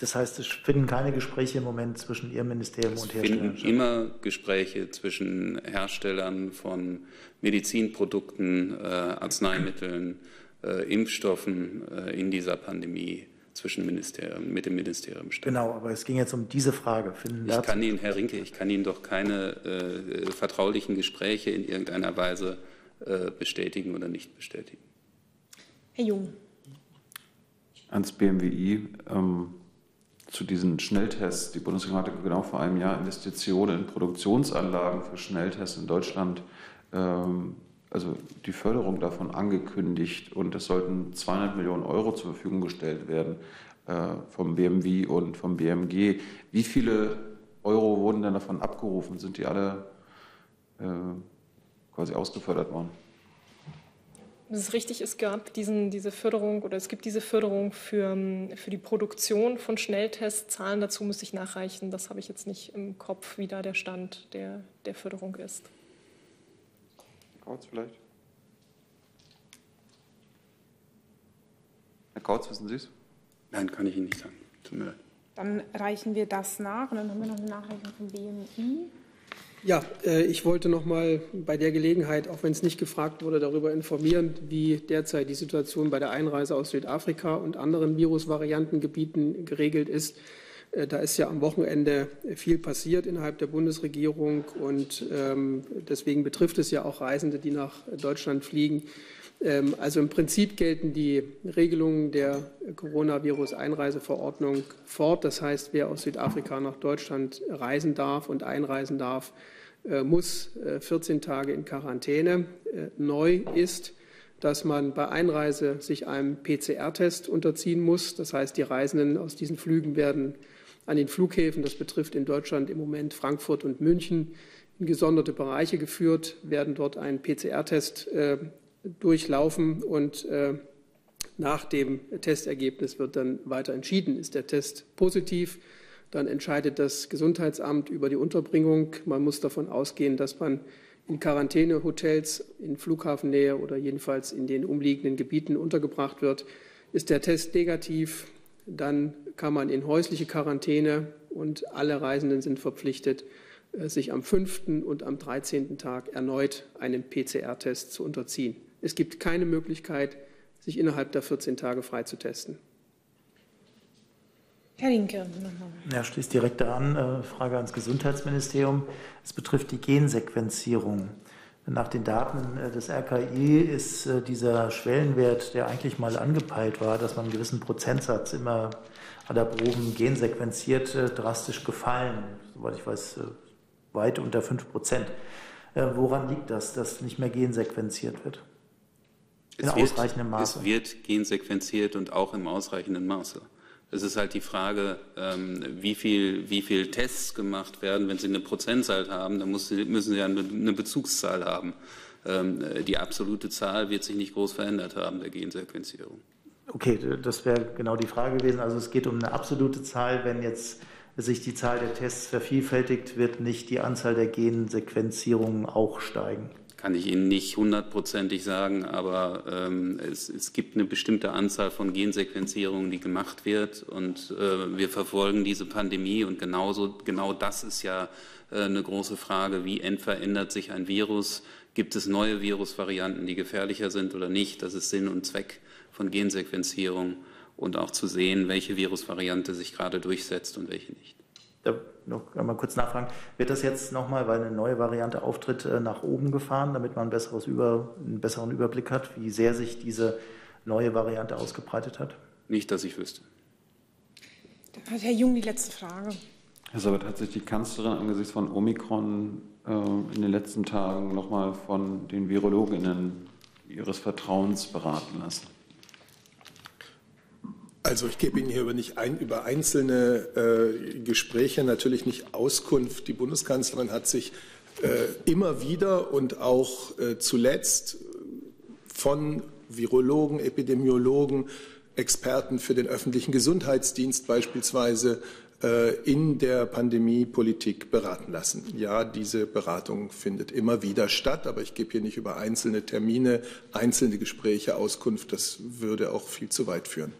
Das heißt, es finden keine Gespräche im Moment zwischen Ihrem Ministerium es und Herstellern Es finden immer Gespräche zwischen Herstellern von Medizinprodukten, äh, Arzneimitteln, äh, Impfstoffen äh, in dieser Pandemie zwischen Ministerium, mit dem Ministerium statt. Genau, aber es ging jetzt um diese Frage. Finden ich kann Ihnen, Herr Rinke, ich kann Ihnen doch keine äh, vertraulichen Gespräche in irgendeiner Weise äh, bestätigen oder nicht bestätigen. Herr Jung. Ans BMWI. Ähm, zu diesen Schnelltests. Die Bundesregierung hatte genau vor einem Jahr Investitionen in Produktionsanlagen für Schnelltests in Deutschland ähm, also die Förderung davon angekündigt und es sollten 200 Millionen Euro zur Verfügung gestellt werden äh, vom BMW und vom BMG. Wie viele Euro wurden denn davon abgerufen? Sind die alle äh, quasi ausgefördert worden? Das ist richtig, es gab diesen, diese Förderung oder es gibt diese Förderung für, für die Produktion von Schnelltests. Zahlen dazu muss ich nachreichen. Das habe ich jetzt nicht im Kopf, wie da der Stand der, der Förderung ist. Kautz vielleicht? Herr Kautz, wissen Sie es? Nein, kann ich Ihnen nicht sagen. Tut mir leid. Dann reichen wir das nach und dann haben wir noch eine Nachreichung vom BMI. Ja, äh, ich wollte noch mal bei der Gelegenheit, auch wenn es nicht gefragt wurde, darüber informieren, wie derzeit die Situation bei der Einreise aus Südafrika und anderen Virusvariantengebieten geregelt ist. Äh, da ist ja am Wochenende viel passiert innerhalb der Bundesregierung und ähm, deswegen betrifft es ja auch Reisende, die nach Deutschland fliegen. Ähm, also im Prinzip gelten die Regelungen der Coronavirus-Einreiseverordnung fort. Das heißt, wer aus Südafrika nach Deutschland reisen darf und einreisen darf, äh, muss 14 Tage in Quarantäne. Neu ist, dass man bei Einreise sich einem PCR-Test unterziehen muss. Das heißt, die Reisenden aus diesen Flügen werden an den Flughäfen, das betrifft in Deutschland im Moment Frankfurt und München, in gesonderte Bereiche geführt, werden dort einen PCR-Test äh, durchlaufen und äh, nach dem Testergebnis wird dann weiter entschieden, ist der Test positiv, dann entscheidet das Gesundheitsamt über die Unterbringung. Man muss davon ausgehen, dass man in Quarantänehotels in Flughafennähe oder jedenfalls in den umliegenden Gebieten untergebracht wird. Ist der Test negativ, dann kann man in häusliche Quarantäne und alle Reisenden sind verpflichtet, äh, sich am fünften und am 13. Tag erneut einem PCR-Test zu unterziehen. Es gibt keine Möglichkeit, sich innerhalb der 14 Tage freitesten. Herr Linke. Ja, schließt direkt an. Äh, Frage ans Gesundheitsministerium. Es betrifft die Gensequenzierung. Nach den Daten äh, des RKI ist äh, dieser Schwellenwert, der eigentlich mal angepeilt war, dass man einen gewissen Prozentsatz immer aller Proben gensequenziert, drastisch gefallen. Soweit ich weiß, weit unter 5 Prozent. Woran liegt das, dass nicht mehr gensequenziert wird? In es ausreichendem Maße. Es wird gensequenziert und auch im ausreichenden Maße. Es ist halt die Frage, ähm, wie, viel, wie viel Tests gemacht werden. Wenn Sie eine Prozentzahl haben, dann müssen Sie ja eine Bezugszahl haben. Ähm, die absolute Zahl wird sich nicht groß verändert haben, der Gensequenzierung. Okay, das wäre genau die Frage gewesen. Also es geht um eine absolute Zahl. Wenn jetzt sich die Zahl der Tests vervielfältigt, wird nicht die Anzahl der Gensequenzierungen auch steigen kann ich Ihnen nicht hundertprozentig sagen, aber ähm, es, es, gibt eine bestimmte Anzahl von Gensequenzierungen, die gemacht wird. Und äh, wir verfolgen diese Pandemie und genauso, genau das ist ja äh, eine große Frage, wie verändert sich ein Virus? Gibt es neue Virusvarianten, die gefährlicher sind oder nicht? Das ist Sinn und Zweck von Gensequenzierung und auch zu sehen, welche Virusvariante sich gerade durchsetzt und welche nicht da noch einmal kurz nachfragen, wird das jetzt nochmal, weil eine neue Variante auftritt, äh, nach oben gefahren, damit man ein besseres Über, einen besseren Überblick hat, wie sehr sich diese neue Variante ausgebreitet hat? Nicht, dass ich wüsste. Dann hat Herr Jung die letzte Frage. Herr Sabat, hat sich die Kanzlerin angesichts von Omikron äh, in den letzten Tagen nochmal von den Virologinnen ihres Vertrauens beraten lassen? Also ich gebe Ihnen hier über, nicht ein, über einzelne äh, Gespräche natürlich nicht Auskunft. Die Bundeskanzlerin hat sich äh, immer wieder und auch äh, zuletzt von Virologen, Epidemiologen, Experten für den öffentlichen Gesundheitsdienst beispielsweise äh, in der Pandemiepolitik beraten lassen. Ja, diese Beratung findet immer wieder statt, aber ich gebe hier nicht über einzelne Termine, einzelne Gespräche Auskunft. Das würde auch viel zu weit führen.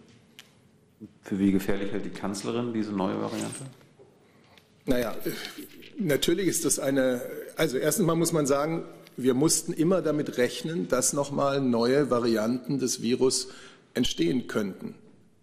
Für wie gefährlich hält die Kanzlerin diese neue Variante? Naja, natürlich ist das eine, also erstens mal muss man sagen, wir mussten immer damit rechnen, dass nochmal neue Varianten des Virus entstehen könnten.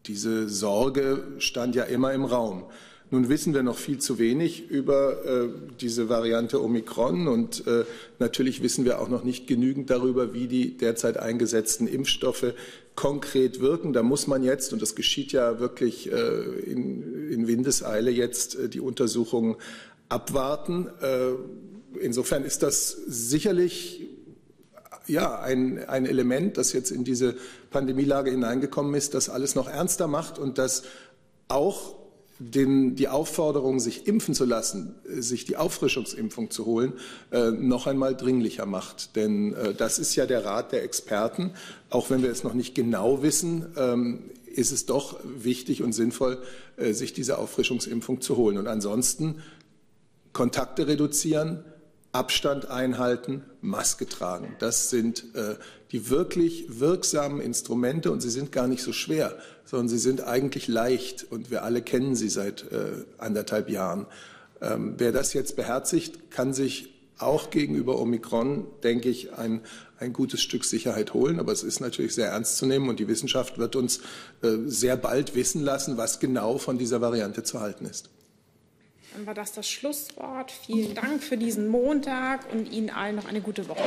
diese Sorge stand ja immer im Raum. Nun wissen wir noch viel zu wenig über äh, diese Variante Omikron und äh, natürlich wissen wir auch noch nicht genügend darüber, wie die derzeit eingesetzten Impfstoffe konkret wirken. Da muss man jetzt, und das geschieht ja wirklich äh, in, in, Windeseile, jetzt äh, die Untersuchungen abwarten. Äh, insofern ist das sicherlich ja, ein, ein Element, das jetzt in diese Pandemielage hineingekommen ist, das alles noch ernster macht und das auch den, die Aufforderung, sich impfen zu lassen, äh, sich die Auffrischungsimpfung zu holen, äh, noch einmal dringlicher macht. Denn äh, das ist ja der Rat der Experten. Auch wenn wir es noch nicht genau wissen, ähm, ist es doch wichtig und sinnvoll, äh, sich diese Auffrischungsimpfung zu holen. Und ansonsten Kontakte reduzieren, Abstand einhalten, Maske tragen. Das sind äh, die wirklich wirksamen Instrumente und sie sind gar nicht so schwer, sondern sie sind eigentlich leicht und wir alle kennen sie seit äh, anderthalb Jahren. Ähm, wer das jetzt beherzigt, kann sich auch gegenüber Omikron, denke ich, ein, ein gutes Stück Sicherheit holen. Aber es ist natürlich sehr ernst zu nehmen und die Wissenschaft wird uns äh, sehr bald wissen lassen, was genau von dieser Variante zu halten ist. Dann war das das Schlusswort. Vielen Dank für diesen Montag und Ihnen allen noch eine gute Woche.